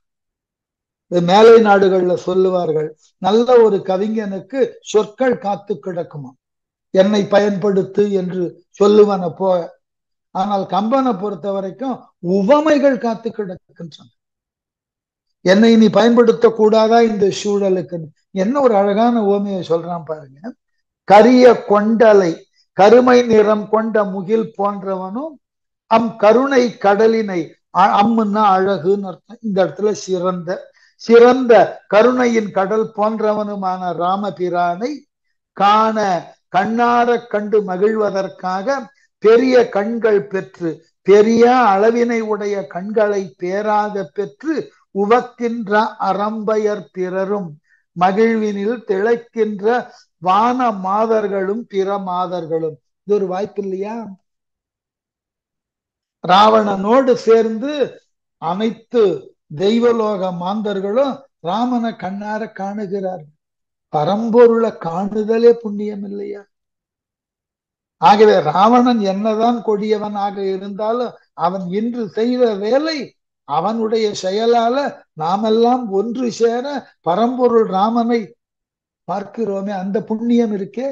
மேலை நாடுகள்ல சொல்லுவார்கள் நல்ல ஒரு கவிஞனுக்கு சொற்கள் காத்து கிடக்குமா? என்னை பயன்படுத்து என்று சொல்லுவன போ ஆனால் கம்பனை பொறுத்த வரைக்கும் உவமைகள் காத்து கிடக்கின்றன. என்னை நீ பயன்படுத்த கூடாதா இந்த சூழலுக்கு என்ன ஒரு அழகான ஓமையை சொல்றான் பாருங்க. கரிய கொண்டலை கருமை நிறம் கொண்ட முகில் போன்றவனும் அம் கருணை கடலினை அம்முன்னா அழகுன்னு அர்த்தம். இந்த இடத்துல சிறந்த சிறந்த கருணையின் கடல் போன்றவனுமான ராமபிரானை காண கண்ணார கண்டு மகிழ்வதற்காக பெரிய கண்கள் பெற்று பெரிய அளவினை உடைய கண்களை பேராக பெற்று உவக்கின்ற அறம்பயர் பிறரும் மகிழ்வினில் திளைக்கின்ற வான மாதர்களும் பிற மாதர்களும். இது ஒரு வாய்ப்பு இல்லையா? ராவணனோடு சேர்ந்து அனைத்து தெய்வலோக மாந்தர்களும் ராமனை கண்ணார காணுகிறார்கள் பரம்பொருளை காணுதலே புண்ணியம் இல்லையா? ஆகவே ராவணன் என்னதான் கொடியவனாக இருந்தாலும் அவன் இன்று செய்த வேலை அவனுடைய செயலால நாமெல்லாம் ஒன்று சேர பரம்பொருள் ராமனை பார்க்கிறோமே அந்த புண்ணியம் இருக்கே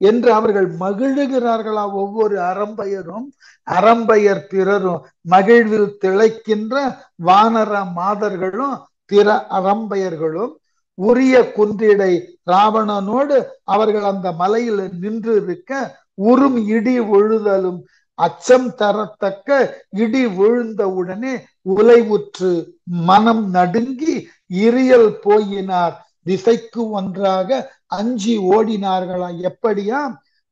என்று அவர்கள் மகிழுகிறார்களா ஒவ்வொரு அறம்பயரும் அறம்பயர் பிறரும் மகிழ்வில் திளைக்கின்ற வானர மாதர்களும் பிற அறம்பயர்களும் உரிய குன்றிடை ராவணனோடு அவர்கள் அந்த மலையில நின்று இருக்க உறும் இடி ஒழுதலும் அச்சம் தரத்தக்க இடி விழுந்தவுடனே உலைவுற்று மனம் நடுங்கி இரியல் போயினார். திசைக்கு ஒன்றாக அஞ்சி ஓடினார்களா? எப்படியா?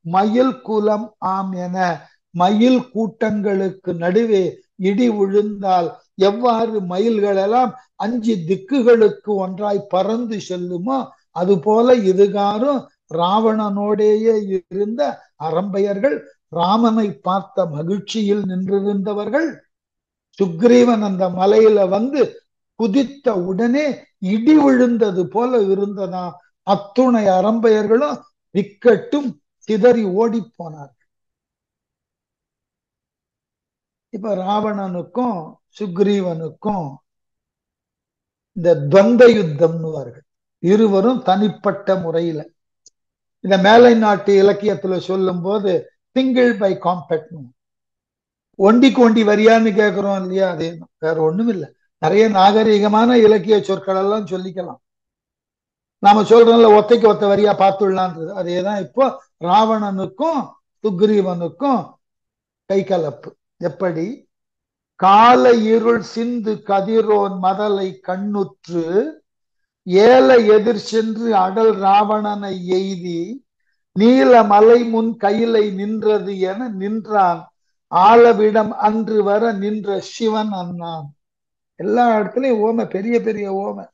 மயில் குலம் ஆம் என. மயில் கூட்டங்களுக்கு நடுவே இடி விழுந்தால் எவ்வாறு மயில்கள் எல்லாம் அஞ்சு திக்குகளுக்கு ஒன்றாய் பறந்து செல்லுமோ அது போல இதுகாரும் ராவணனோடேயே இருந்த அரம்பையர்கள் ராமனை பார்த்த மகிழ்ச்சியில் நின்றிருந்தவர்கள். சுக்ரீவன் அந்த மலையில வந்து குதித்த உடனே இடி விழுந்தது போல இருந்ததா? அத்துணை அரம்பையர்களும் விக்கட்டும் சிதறி ஓடி போனார்கள். இப்ப ராவணனுக்கும் சுக்ரீவனுக்கும் இந்த துவந்த யுத்தம்னுவார்கள் இருவரும் தனிப்பட்ட முறையில. இந்த மேலை நாட்டு இலக்கியத்துல சொல்லும் போது சிங்கிள் பை காம்பெக்ட் ஒண்டிக்கு ஒண்டி வரியான்னு கேட்கிறோம் இல்லையா? அது வேற ஒண்ணும் இல்லை நிறைய நாகரீகமான இலக்கிய சொற்கள் எல்லாம் சொல்லிக்கலாம். நாம சொல்றோம்ல ஒத்தைக்கு ஒத்த வரியா பார்த்துடலான்றது. அதேதான் இப்போ ராவணனுக்கும் சுக்ரீவனுக்கும் கை கலப்பு எப்படி? கால இருள் சிந்து கதிரோன் மதலை கண்ணுற்று ஏல எதிர் சென்று அடல் ராவணனை எய்தி நீல மலை முன் கையிலை நின்றது என நின்றான். ஆளவிடம் அன்று வர நின்ற சிவன் அண்ணான். எல்லா இடத்துலயும் ஓமை பெரிய பெரிய ஓமை.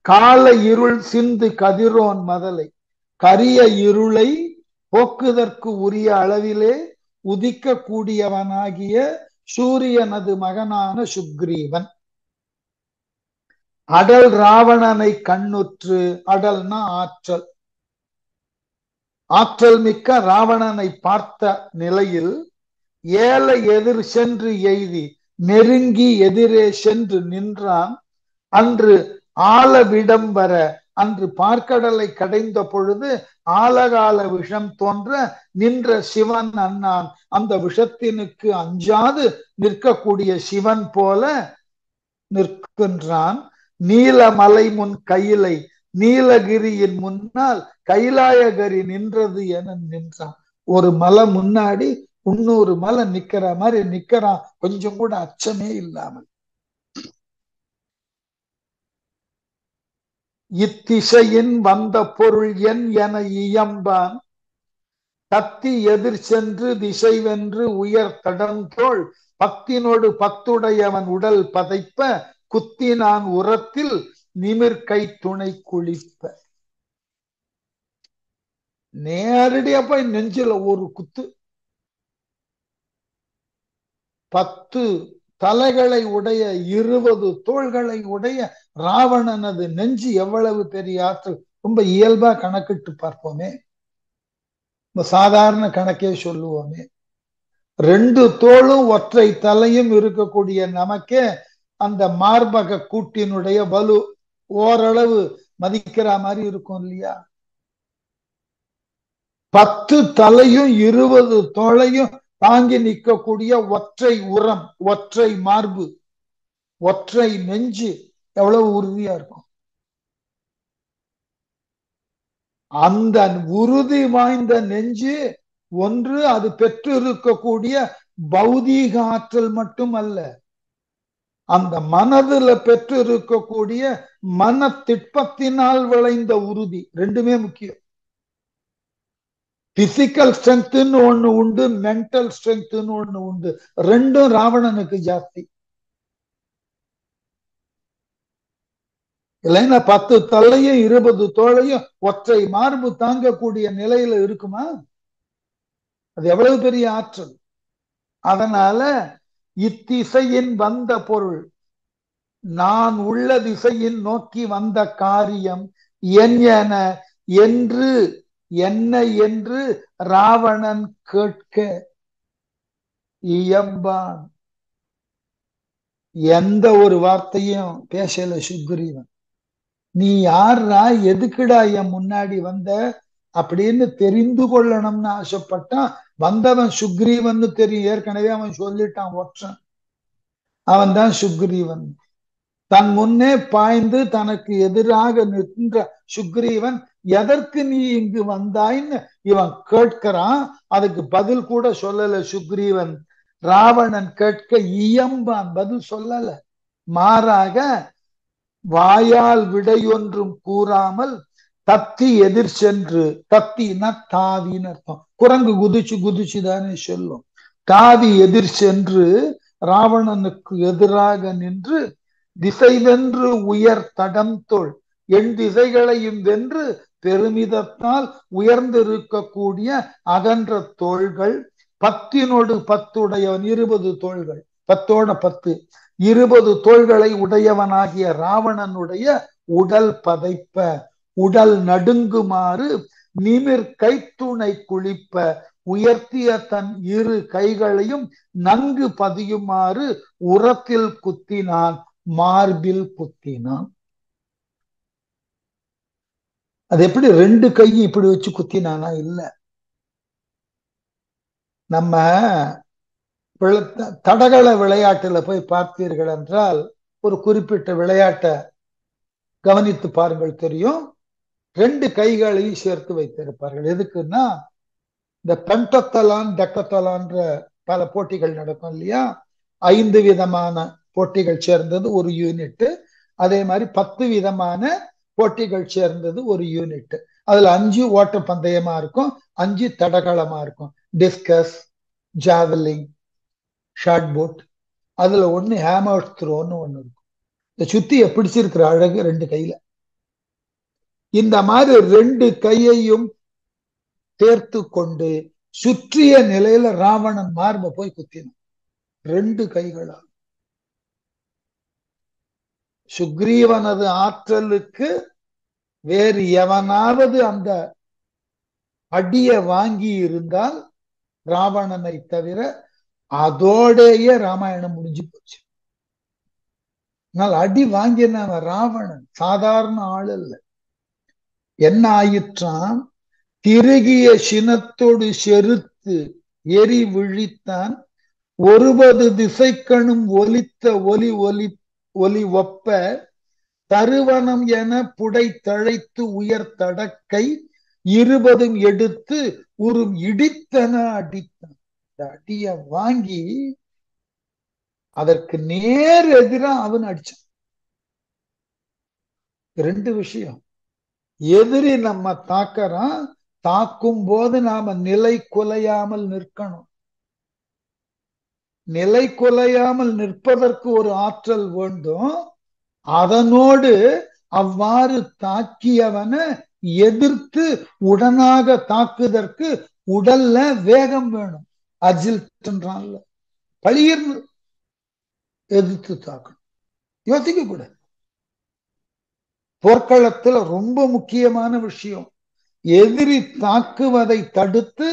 கால இருள் சிந்து கதிரோன் மதலை. கரிய இருளை போக்குதற்கு உரிய அளவிலே உதிக்க கூடியவனாகிய சூரியனது மகனான சுக்ரீவன். அடல் ராவணனை கண்ணுற்று அடல்னா ஆற்றல். ஆற்றல் மிக்க ராவணனை பார்த்த நிலையில் ஏல எதிர் சென்று எய்தி நெருங்கி எதிரே சென்று நின்றான். அன்று ஆளவிடம் வர அன்று பார்க்கடலை கடைந்த பொழுது ஆலகால விஷம் தோன்ற நின்ற சிவன் அண்ணான் அந்த விஷத்தினுக்கு அஞ்சாது நிற்கக்கூடிய சிவன் போல நிற்கின்றான். நீலமலை முன் கையிலை நீலகிரியின் முன்னால் கைலாயகரி நின்றது என நின்றான். ஒரு மலை முன்னாடி இன்னொரு மலை நிக்கிற மாதிரி நிக்கிறான். கொஞ்சம் கூட அச்சமே இல்லாமல். இத்திசையின் வந்த பொருள் என் என இயம்பான். கத்தி எதிர் சென்று திசை வென்று உயர் தடந்தோள். பத்தினோடு பத்துடையவன் உடல் பதைப்ப. குத்தி நான் உரத்தில் நிமிர்கை துணை குளிப்ப. நேரடியா போய் நெஞ்சில ஒரு குத்து. பத்து தலைகளை உடைய இருபது தோள்களை உடைய ராவணனது நெஞ்சு எவ்வளவு பெரிய ஆற்றல்? ரொம்ப இயல்பா கணக்கிட்டு பார்ப்போமே. சாதாரண கணக்கே சொல்லுவோமே. ரெண்டு தோளும் ஒற்றை தலையும் இருக்கக்கூடிய நமக்கே அந்த மார்பக கூட்டினுடைய வலு ஓரளவு மதிக்கிற மாதிரி இருக்கும் இல்லையா? பத்து தலையும் இருபது தோளையும் தாங்கி நிற்கக்கூடிய ஒற்றை உரம் ஒற்றை மார்பு ஒற்றை நெஞ்சு எவ்வளவு உறுதியா இருக்கும்? அந்த உறுதி வாய்ந்த நெஞ்சு ஒன்று அது பெற்று இருக்கக்கூடிய பௌதீக ஆற்றல் மட்டும் அல்ல அந்த மனதுல பெற்று இருக்கக்கூடிய மன திட்பத்தினால் விளைந்த உறுதி ரெண்டுமே முக்கியம். பிசிக்கல் ஸ்ட்ரென்த்னு ஒண்ணு உண்டு மென்டல் ஸ்ட்ரென்த்னு ஒண்ணு உண்டு. ரெண்டும் ராவணனுக்கு ஜாஸ்தி. இல்லைன்னா பத்து தலையும் இருபது தோளையும் ஒற்றை மார்பு தாங்கக்கூடிய நிலையில இருக்குமா? அது எவ்வளவு பெரிய ஆற்றல்? அதனால இத்திசையின் வந்த பொருள் நான் உள்ள திசையின் நோக்கி வந்த காரியம் என் என என்று என்ன என்று ராவணன் கேட்க இயம்பான். எந்த ஒரு வார்த்தையும் பேசல சுக்ரீவன். நீ யாரா எதுக்குடா என் முன்னாடி வந்த? அப்படின்னு தெரிந்து கொள்ளணும்னு ஆசைப்பட்டான் வந்தவன் சுக்ரீவன் தெரியும். ஏற்கனவே அவன் சொல்லிட்டான் ஒற்றன். அவன் தான் சுக்ரீவன். தன் முன்னே பாய்ந்து தனக்கு எதிராக நின்ற சுக்ரீவன் எதற்கு நீ இங்கு வந்தாய்ன்னு இவன் கேட்கிறான். அதுக்கு பதில் கூட சொல்லல சுக்ரீவன். ராவணன் கேட்க இயம்பான் பதில் சொல்லல. மாறாக வாயால் விடையொன்றும் கூறாமல் தத்தி எதிர் சென்று தத்தினா தாவின்னு அர்த்தம். குரங்கு குதிச்சு குதிச்சு தானே சொல்லும். தாவி எதிர் சென்று ராவணனுக்கு எதிராக நின்று திசை வென்று உயர் தடம் தோல் எண் திசைகளையும் வென்று பெருமிதத்தால் உயர்ந்திருக்கக்கூடிய அகன்ற தோள்கள் பத்தினோடு பத்துடையவன் இருபது தோள்கள் பத்தோட பத்து இருபது தோள்களை உடையவனாகிய ராவணனுடைய உடல் பதைப்ப உடல் நடுங்குமாறு நிமிர் கைத்துணை குளிப்ப உயர்த்திய தன் இரு கைகளையும் நன்கு பதியுமாறு உரத்தில் குத்தினான் மார்பில் குத்தினான். அது எப்படி ரெண்டு கையும் இப்படி வச்சு குத்தினானா? இல்ல. நம்ம தடகள விளையாட்டுல போய் பார்த்தீர்கள் என்றால் ஒரு குறிப்பிட்ட விளையாட்டை கவனித்து பாருங்கள் தெரியும். ரெண்டு கைகளையும் சேர்த்து வைத்திருப்பார்கள். எதுக்குன்னா இந்த பெண்டத்தலான் டெக்கத்தலான்ற பல போட்டிகள் நடக்கும் இல்லையா? ஐந்து விதமான போட்டிகள் சேர்ந்தது ஒரு யூனிட் அதே மாதிரி பத்து விதமான போட்டிகள் சேர்ந்தது ஒரு யூனிட் அதுல அஞ்சு ஓட்ட பந்தயமா இருக்கும் அஞ்சு தடகளமா இருக்கும். டிஸ்கஸ் ஜாவலிங் ஷார்ட் போட் அதுல ஒண்ணு ஹேமர் த்ரோன்னு ஒண்ணு இருக்கும். இந்த சுத்திய பிடிச்சிருக்கிற அழகு ரெண்டு கையில. இந்த மாதிரி ரெண்டு கையையும் தேர்த்து கொண்டு சுற்றிய நிலையில ராவணன் மார்ப போய் குத்தினான். ரெண்டு கைகளால். சுக்ரீவனது ஆற்றலுக்கு வேறு எவனாவது அந்த அடிய வாங்கி இருந்தால் ராவணனை தவிர அதோடைய ராமாயணம் முடிஞ்சு போச்சு. ஆனால் அடி வாங்கினவன் ராவணன் சாதாரண ஆள் அல்ல. என்ன ஆயிற்றான்? திருகிய சினத்தோடு செருத்து எரி விழித்தான். ஒருபது திசைக்கணும் ஒலித்த ஒலி ஒலி ஒலி ஒப்ப தருவனம் என புடை தழைத்து உயர் தடக்கை இருபதும் எடுத்து உறும் இடித்தன அடித்தான். இந்த அடிய வாங்கி அதற்கு நேர் எதிராக அவன் அடிச்சான். ரெண்டு விஷயம். எதிரி நம்ம தாக்கறான் தாக்கும் போது நாம நிலை குலையாமல் நிற்கணும். நிலை குலையாமல் நிற்பதற்கு ஒரு ஆற்றல் வேண்டும். அதனோடு அவ்வாறு தாக்கியவனை எதிர்த்து உடனாக தாக்குதற்கு உடல்ல வேகம் வேணும். அஜில்ன்றான்ல பழியிருந்து எதிர்த்து தாக்கணும். யோசிக்க கூடாது போர்க்களத்துல ரொம்ப முக்கியமான விஷயம். எதிரி தாக்குவதை தடுத்து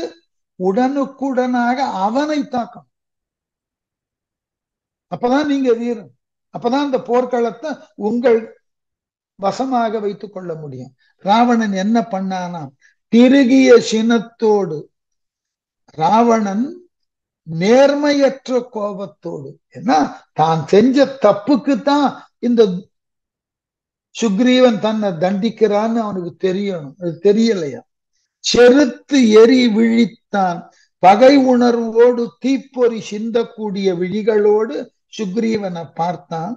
உடனுக்குடனாக அவனை தாக்கணும். அப்பதான் நீங்க வீரன் அப்பதான் இந்த போர்க்களத்தை உங்கள் வசமாக வைத்துக் கொள்ள முடியும். ராவணன் என்ன பண்ணானா திருகிய சினத்தோடு ராவணன் நேர்மையற்ற கோபத்தோடு ஏன்னா தான் செஞ்ச தப்புக்குத்தான் இந்த சுக்ரீவன் தன்னை தண்டிக்கிறான்னு அவனுக்கு தெரியணும் அது தெரியலையா? செருத்து எரி விழித்தான். பகை உணர்வோடு தீப்பொறி சிந்தக்கூடிய விழிகளோடு சுக்ரீவனை பார்த்தான்.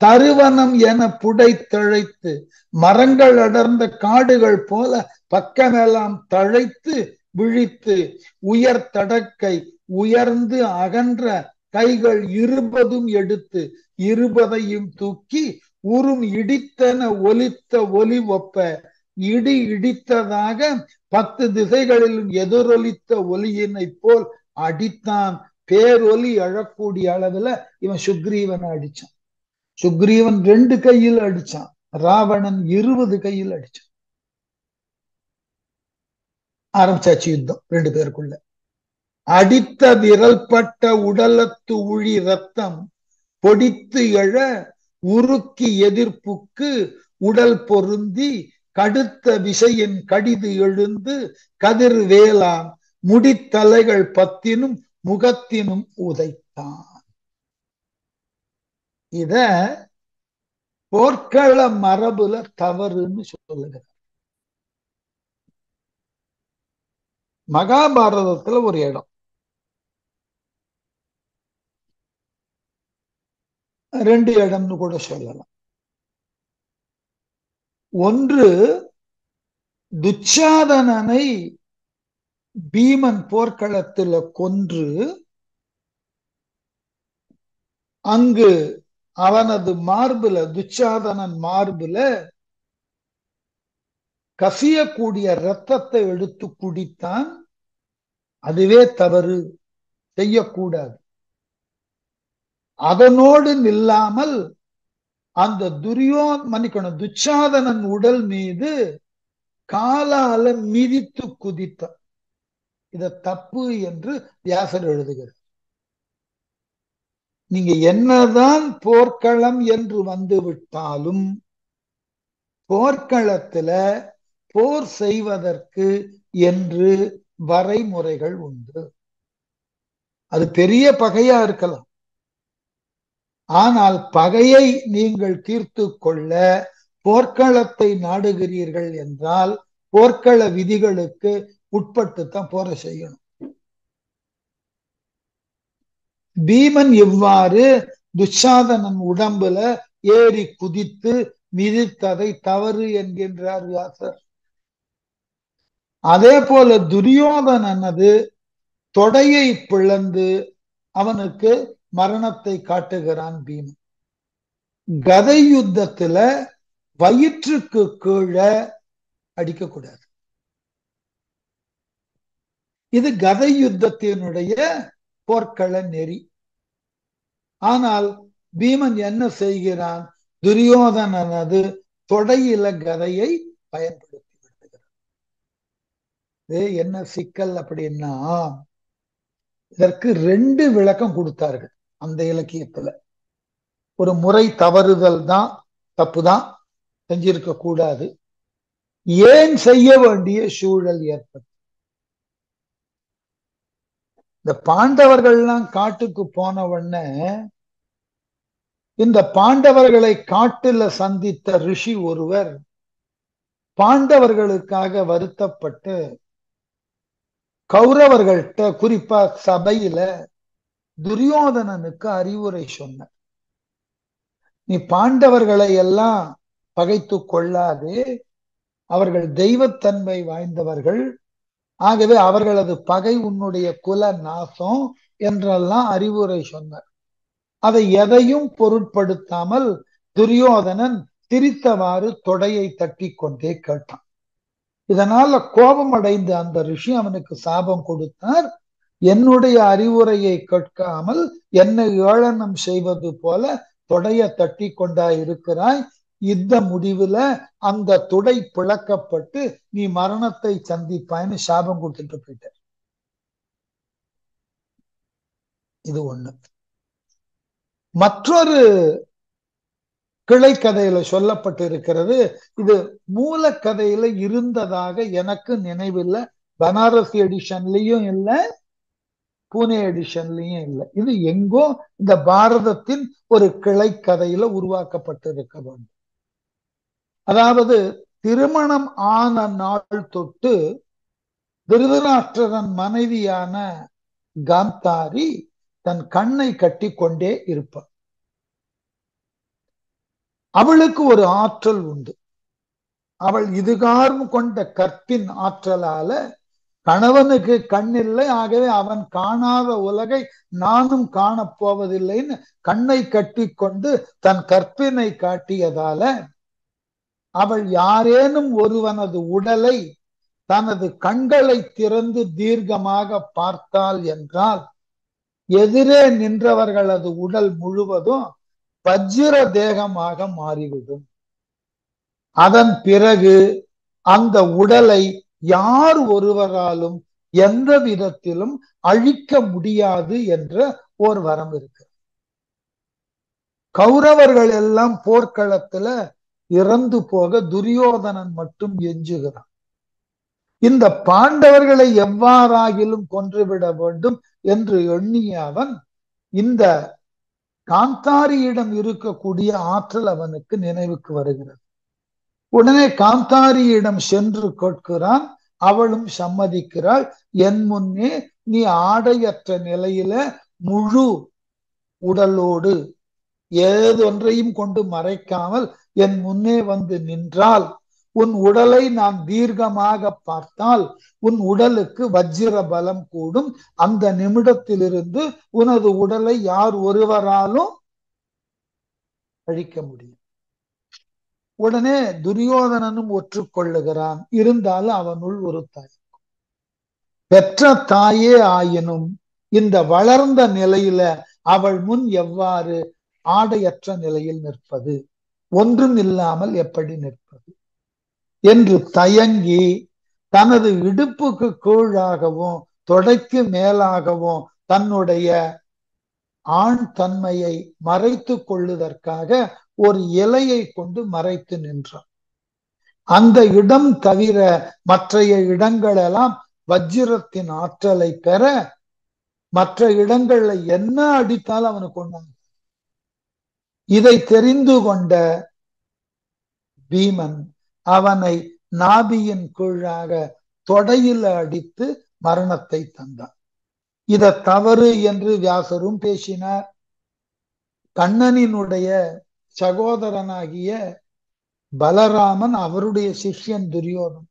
தருவனம் என புடை தழைத்து மரங்கள் அடர்ந்த காடுகள் போல பக்கமெல்லாம் தழைத்து விழித்து உயர் தடக்கை உயர்ந்து அகன்ற கைகள் இருபதும் எடுத்து இருபதையும் தூக்கி உறும் இடித்தன ஒலித்த ஒலி ஒப்ப இடி இடித்ததாக பத்து திசைகளிலும் எதிரொலித்த ஒலியினை போல் அடித்தான். பேரொலி அழக்கூடிய அளவுல இவன் சுக்ரீவனை அடிச்சான். சுக்ரீவன் ரெண்டு கையில் அடிச்சான். ராவணன் இருபது கையில் அடிச்சான். ஆரம்பிச்சாச்சு யுத்தம் ரெண்டு பேருக்குள்ள. அடித்த விரல் பட்ட உடலத்து உழி ரத்தம் பொடித்து எழ உருக்கி எதிர்ப்புக்கு உடல் பொருந்தி கடுத்த விசையின் கடிது எழுந்து கதிர் வேளான் முடித்தலைகள் பத்தினும் முகத்தினும் உதைத்தான். இத போர்க்கள மரபுல தவறுன்னு சொல்லுகிறார். மகாபாரதத்துல ஒரு இடம். ரெண்டு இடம்னு கூட சொல்லலாம். ஒன்று துச்சாதனனை பீமன் போர்க்களத்துல கொன்று அங்கு அவனது மார்புல துச்சாதனன் மார்புல கசியக்கூடிய ரத்தத்தை எடுத்து குடித்தான். அதுவே தவறு. செய்யக்கூடாது. அதனோடு நில்லாமல் அந்த துரியோ மன்னிக்கணும் துச்சாதனன் உடல் மீது காலால மிதித்து குதித்தான். இத தப்பு என்று வியாசர் எழுதுகிறார். நீங்க என்னதான் போர்க்களம் என்று வந்து விட்டாலும் போர்க்களத்துல போர் செய்வதற்கு என்று வரைமுறைகள் உண்டு. அது பெரிய பகையா இருக்கலாம். ஆனால் பகையை நீங்கள் தீர்த்து கொள்ள போர்க்களத்தை நாடுகிறீர்கள் என்றால் போர்க்கள விதிகளுக்கு உட்பட்டுத்தான் போற செய்யணும். பீமன் எவ்வாறு துச்சாதனன் உடம்புல ஏறி குதித்து மிதித்ததை தவறு என்கின்றார் வியாசர். அதே போல துரியோதனனது தொடையை பிளந்து அவனுக்கு மரணத்தை காட்டுகிறான் பீமன். கதை யுத்தத்துல வயிற்றுக்கு கீழே அடிக்கக்கூடாது. இது கதை யுத்தத்தினுடைய போர்க்கள நெறி. ஆனால் பீமன் என்ன செய்கிறான்? துரியோதனனது தொடையில கதையை பயன்படுத்தி விடுகிறான். இது என்ன சிக்கல் அப்படின்னா இதற்கு ரெண்டு விளக்கம் கொடுத்தார்கள் அந்த இலக்கியத்துல. ஒரு முறை தவறுதல் தான் தப்பு தான் செஞ்சிருக்க கூடாது. ஏன் செய்ய வேண்டிய சூழல் ஏற்பட்டு இந்த பாண்டவர்கள்லாம் காட்டுக்கு போன உடனே இந்த பாண்டவர்களை காட்டுல சந்தித்த ரிஷி ஒருவர் பாண்டவர்களுக்காக வருத்தப்பட்டு கௌரவர்கள்ட்ட குறிப்பா சபையில துரியோதனனுக்கு அறிவுரை சொன்ன நீ பாண்டவர்களை எல்லாம் பகைத்து கொள்ளாதே அவர்கள் தெய்வத்தன்மை வாய்ந்தவர்கள் ஆகவே அவர்களது பகை உன்னுடைய குல நாசம் என்றெல்லாம் அறிவுரை சொன்னார். அதை எதையும் பொருட்படுத்தாமல் துரியோதனன் திரித்தவாறு தொடையை தட்டி கொண்டே கேட்டான். இதனால கோபம் அடைந்த அந்த ரிஷி அவனுக்கு சாபம் கொடுத்தார். என்னுடைய அறிவுரையை கேட்காமல் என்னை ஏளனம் செய்வது போல தொடைய தட்டி கொண்டா இருக்கிறாய். இந்த முடிவுல அந்த துடை பிளக்கப்பட்டு நீ மரணத்தை சந்திப்பாய்னு சாபம் கொடுத்துட்டு போயிட்ட. இது ஒண்ணு. மற்றொரு கிளைக்கதையில சொல்லப்பட்டு இருக்கிறது இது மூலக்கதையில இருந்ததாக எனக்கு நினைவில்லை. பனாரசி எடிஷன்லயும் இல்லை பூனே எடிஷன்லயும் இல்லை. இது எங்கோ இந்த பாரதத்தின் ஒரு கிளைக்கதையில உருவாக்கப்பட்டிருக்க வேண்டும். அதாவது திருமணம் ஆன நாள் தொட்டு திருதராஷ்டிரன் மனைவியான காந்தாரி தன் கண்ணை கட்டி கொண்டே இருப்பார் அவளுக்கு ஒரு ஆற்றல் உண்டு. அவள் இதுகாரும் கொண்ட கற்பின் ஆற்றலால கணவனுக்கு கண் இல்லை ஆகவே அவன் காணாத உலகை நானும் காணப்போவதில்லைன்னு கண்ணை கட்டி கொண்டு தன் கற்பினை காட்டியதால அவள் யாரேனும் ஒருவனது உடலை தனது கண்களை திறந்து தீர்க்கமாக பார்த்தாள் என்றால் எதிரே நின்றவர்களது உடல் முழுவதும் வஜ்ர தேகமாக மாறிவிடும். அதன் பிறகு அந்த உடலை யார் ஒருவராலும் எந்த விதத்திலும் அழிக்க முடியாது என்ற ஓர் வரம் இருக்கு. கௌரவர்கள் எல்லாம் போர்க்களத்துல இறந்து போக துரியோதனன் மட்டும் எஞ்சுகிறான். இந்த பாண்டவர்களை எவ்வாறாகிலும் கொன்றுவிட வேண்டும் என்று எண்ணிய அவன் இந்த காந்தாரியிடம் இருக்கக்கூடிய ஆற்றல் அவனுக்கு நினைவுக்கு வருகிறது. உடனே காந்தாரியிடம் சென்று கேட்கிறான் அவளும் சம்மதிக்கிறாள். என் முன்னே நீ ஆடையற்ற நிலையில முழு உடலோடு ஏதொன்றையும் கொண்டு மறைக்காமல் என் முன்னே வந்து நின்றால் உன் உடலை நான் தீர்க்கமாக பார்த்தால் உன் உடலுக்கு வஜ்ர பலம் கூடும். அந்த நிமிடத்திலிருந்து உனது உடலை யார் ஒருவராலும் அழிக்க முடியும். உடனே துரியோதனனும் ஒற்றுக்கொள்ளுகிறான். இருந்தாலும் அவனுள் ஒரு தாய் பெற்ற தாயே ஆயினும் இந்த வளர்ந்த நிலையில அவள் முன் எவ்வாறு ஆடையற்ற நிலையில் நிற்பது? ஒன்றும் இல்லாமல் எப்படி நிற்பது? என்று தயங்கி தனது இடுப்புக்கு கீழாகவும் தொடைக்கு மேலாகவும் தன்னுடைய ஆண் தன்மையை மறைத்து கொள்ளுவதற்காக ஒரு இலையை கொண்டு மறைத்து நின்றான். அந்த இடம் தவிர மற்றைய இடங்களெல்லாம் வஜ்ரத்தின் ஆற்றலை பெற மற்ற இடங்கள்ல என்ன அடித்தாலும் அவனுக்கு கொண்டாங்க இதை தெரிந்து கொண்ட பீமன் அவனை நாபியின் கீழாக தொடையில் அடித்து மரணத்தை தந்தான். இத தவறு என்று வியாசரும் பேசினார். கண்ணனினுடைய சகோதரனாகிய பலராமன் அவருடைய சிஷ்யன் துரியோதன்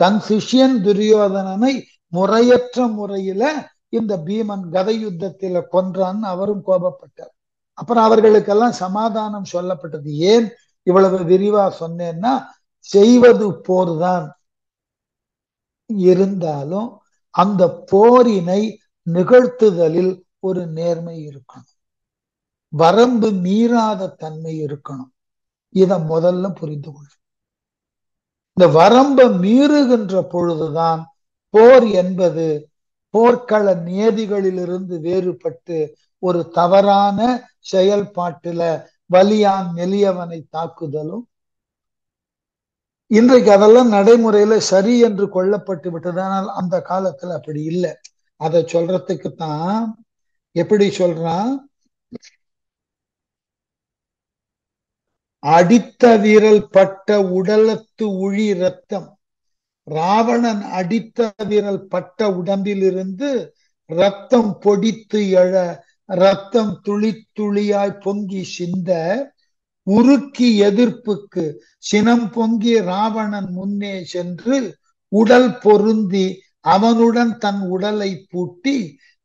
தன் சிஷ்யன் துரியோதனனை முறையற்ற முறையில இந்த பீமன் கதை யுத்தத்தில கொன்றான்னு அவரும் கோபப்பட்டார். அப்புறம் அவர்களுக்கெல்லாம் சமாதானம் சொல்லப்பட்டது. ஏன் இவ்வளவு விரிவா சொன்னேன்னா செய்வது போர்தான். இருந்தாலும் அந்த போரினை நிகழ்த்துதலில் ஒரு நேர்மை இருக்கணும். வரம்பு மீறாத தன்மை இருக்கணும். இத முதல்ல புரிந்து கொள்ள இந்த வரம்பை மீறுகின்ற பொழுதுதான் போர் என்பது போர்க்கள நியதிகளிலிருந்து வேறுபட்டு ஒரு தவறான செயல்பாட்டுல வலியான் நெளியவனை தாக்குதலும் இன்றைக்கு அதெல்லாம் நடைமுறையில சரி என்று கொல்லப்பட்டு விட்டது. ஆனால் அந்த காலத்துல அப்படி இல்லை. அதை சொல்றதுக்கு தான் எப்படி சொல்றான்? அடித்த விரல் பட்ட உடலத்து உழி ரத்தம் ராவணன் அடித்த விரல் பட்ட உடம்பிலிருந்து ரத்தம் பொடித்து எழ ரத்தம் துளி துளியாய் பொங்கி சிந்த உருக்கி எதிர்ப்புக்கு சினம் பொங்கி ராவணன் முன்னே சென்று உடல் பொருந்தி அவனுடன் தன் உடலை பூட்டி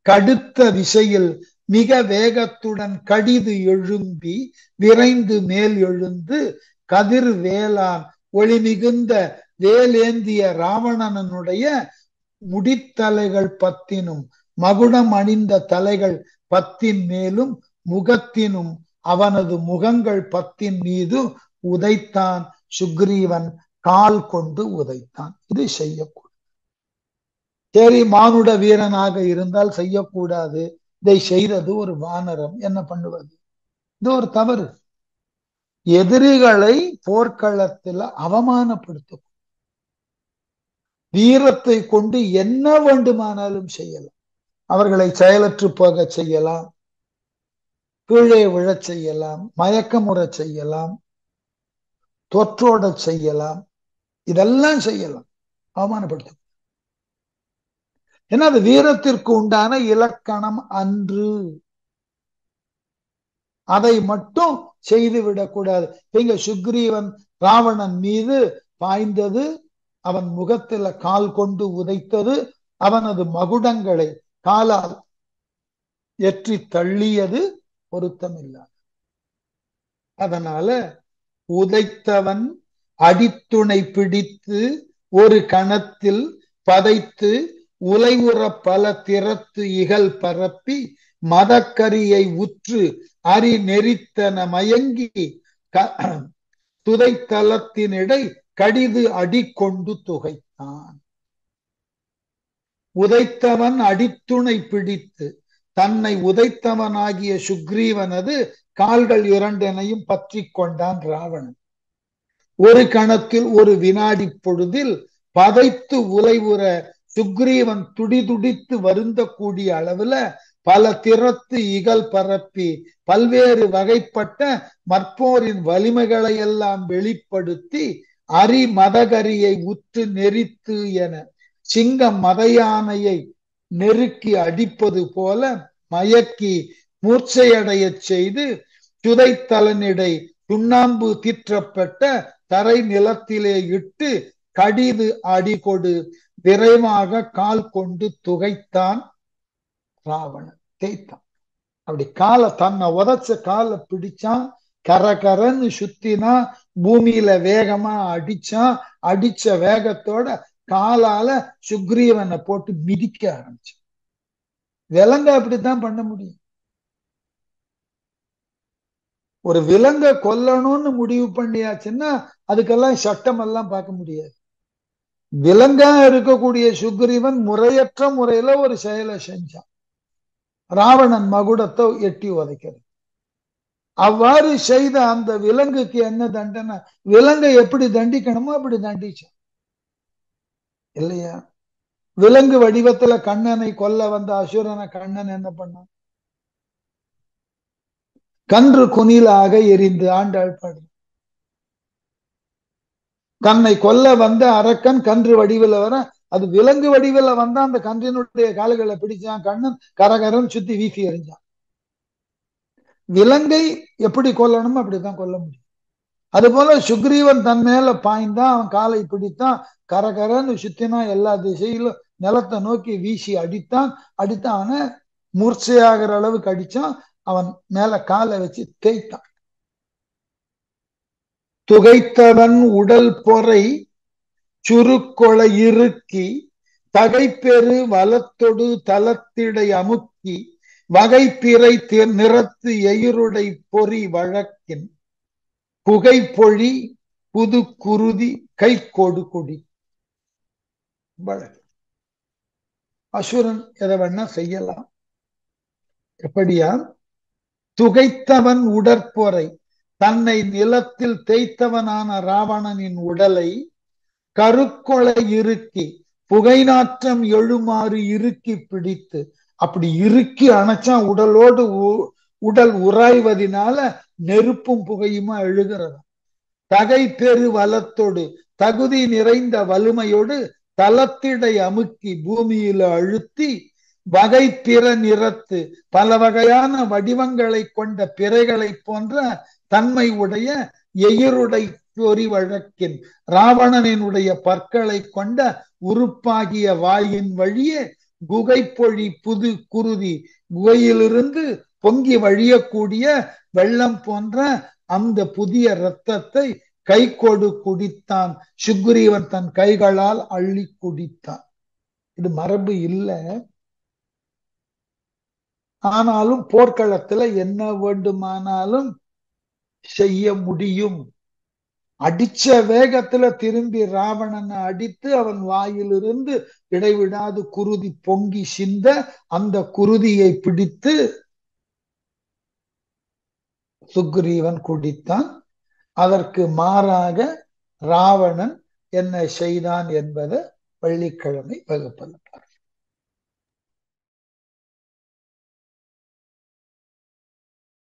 கடுத்த விசையில் மிக வேகத்துடன் கடிது எழும்பி விரைந்து மேல் எழுந்து கதிர் வேளான் ஒளி மிகுந்த வேலேந்திய ராவணனுடைய முடித்தலைகள் பத்தினும் மகுடம் அணிந்த தலைகள் பத்தின் மேலும் முகத்தினும் அவனது முகங்கள் பத்தின் மீது உதைத்தான். சுக்ரீவன் கால் கொண்டு உதைத்தான். இது செய்யக்கூடாது. சரி மானுட வீரனாக இருந்தால் செய்யக்கூடாது. இதை செய்தது ஒரு வானரம். என்ன பண்ணுவது? இது ஒரு தவறு. எதிரிகளை போர்க்களத்துல அவமானப்படுத்த வீரத்தை கொண்டு என்ன வேண்டுமானாலும் செய்யலாம். அவர்களை செயலற்று போக செய்யலாம். கீழே விழச் செய்யலாம். மயக்கமுறச் செய்யலாம். தொற்றோட செய்யலாம். இதெல்லாம் செய்யலாம். அவமானப்படுத்த ஏன்னா அது வீரத்திற்கு உண்டான இலக்கணம் அன்று. அதை மட்டும் செய்து விடக்கூடாது இங்க சுக்ரீவன் ராவணன் மீது பாய்ந்தது அவன் முகத்துல கால் கொண்டு உதைத்தது அவனது மகுடங்களை காலால் எற்றி தள்ளியது பொருத்தமில்லாது. அதனால உதைத்தவன் அடித்துணை பிடித்து ஒரு கணத்தில் பதைத்து உலைவுற பல திறத்து இகல் பரப்பி மதக்கரியை உற்று அரி நெறித்தன மயங்கி துதைத்தலத்தினிடை கடிது அடி கொண்டு துகைத்தான். உதைத்தவன் அடித்துணை பிடித்து தன்னை உதைத்தவனாகிய சுக்ரீவனது கால்கள் இரண்டனையும் பற்றி கொண்டான் ராவணன். ஒரு கணத்தில் ஒரு வினாடி பொழுதில் பதைத்து உலைவுற சுக்ரீவன் துடிதுடித்து வருந்த கூடிய அளவுல பல திறத்து இகல் பரப்பி பல்வேறு வகைப்பட்ட மற்போரின் வலிமைகளை எல்லாம் வெளிப்படுத்தி அரி மதகரியை உற்று நெறித்து என சிங்கம் மதையானையை நெருக்கி அடிப்பது போல மயக்கி மூர்ச்சையடைய செய்து சுதைத்தலனிடை சுண்ணாம்பு தீற்றப்பட்ட தரை நிலத்திலே இட்டு கடிது அடிகொடு விரைவாக கால் கொண்டு துகைத்தான் ராவணன் தேய்த்தான். அப்படி காலை தன்னை உதச்ச காலை பிடிச்சான் கரகரன்னு சுத்தினா பூமியில வேகமா அடிச்சான் அடிச்ச வேகத்தோட காலால சுக்ரீவனை போட்டு மிதிக்க ஆரம்பிச்சு விலங்க அப்படித்தான் பண்ண முடியும். ஒரு விலங்க கொல்லணும்னு முடிவு பண்ணியாச்சுன்னா அதுக்கெல்லாம் சட்டம் எல்லாம் பார்க்க முடியாது. விலங்கா இருக்கக்கூடிய சுக்ரீவன் முறையற்ற முறையில ஒரு செயலை செஞ்சான். ராவணன் மகுடத்தை எட்டி உதைக்கிறது. அவ்வாறு செய்த அந்த விலங்குக்கு என்ன தண்டனை? விலங்கை எப்படி தண்டிக்கணுமோ அப்படி தண்டிச்சான். இல்லையா? விலங்கு வடிவத்துல கண்ணனை கொல்ல வந்த அசுரனை கண்ணன் என்ன பண்ணான்? கன்று குனிலாக எரிந்து ஆண்டாள் பாடு. தன்னை கொல்ல வந்த அரக்கன் கன்று வடிவில் வர அது விலங்கு வடிவில் வந்தா அந்த கன்றினுடைய கால்களை பிடிச்சான் கண்ணன் கரகரன் சுத்தி வீசி எறிஞ்சான். விலங்கை எப்படி கொல்லணும் அப்படித்தான் கொல்ல முடியும். அது போல சுக்ரீவன் தன் மேல பாய்ந்தான் அவன் காலை பிடித்தான் கரகரன்னு சுத்தினா எல்லா திசையிலும் நிலத்தை நோக்கி வீசி அடித்தான். அடித்தான் அவனை மூர்ச்சையாகிற அளவுக்கு அடிச்சான். அவன் மேல காலை வச்சு தேய்த்தான். துகைத்தவன் உடல் பொறை சுருக்கொலை இறுக்கி தகைப்பெரு வலத்தொடு தலத்திடை அமுக்கி வகைப்பிறை நிறத்து எயிருடை பொறி வழக்கின் புகைப்பொழி புது குருதி கை கொடி வழக்கு. அசுரன் எதை வேணா செய்யலாம். எப்படியா? துகைத்தவன் உடற்பொறை தன்னை நிலத்தில் தேய்த்தவனான ராவணனின் உடலை கருக்கொலை இறுக்கி புகை நாற்றம் எழுமாறு இறுக்கி பிடித்து அப்படி இறுக்கி அணைச்சா உடலோடு உடல் உராய்வதனால நெருப்பும் புகையுமா எழுகிறது? தகை பெரு வலத்தோடு தகுதி நிறைந்த வலிமையோடு தளத்திடை அமுக்கி பூமியில அழுத்தி வகை பிற நிறத்து பல வகையான வடிவங்களை கொண்ட பிறைகளை போன்ற தன்மை உடைய எயிருடை பொறி வழக்கின் ராவணனினுடைய பற்களை கொண்ட உறுப்பாகிய வாயின் வழியே குகை பொழி புது குருதி குகையிலிருந்து பொங்கி வழியக்கூடிய வெள்ளம் போன்ற அந்த புதிய இரத்தத்தை கை கொடு குடித்தான். சுக்ரீவன் தன் கைகளால் அள்ளி குடித்தான். இது மரபு இல்லை. ஆனாலும் போர்க்களத்துல என்ன வேண்டுமானாலும் செய்ய முடியும். அடிச்ச வேகத்துல திரும்பி ராவணனை அடித்து அவன் வாயிலிருந்து இடைவிடாது குருதி பொங்கி சிந்த அந்த குருதியை பிடித்து சுக்ரீவன் குடித்தான். அதற்கு மாறாக ராவணன் என்ன செய்தான் என்பதை வெள்ளிக்கிழமை வகுப்பது.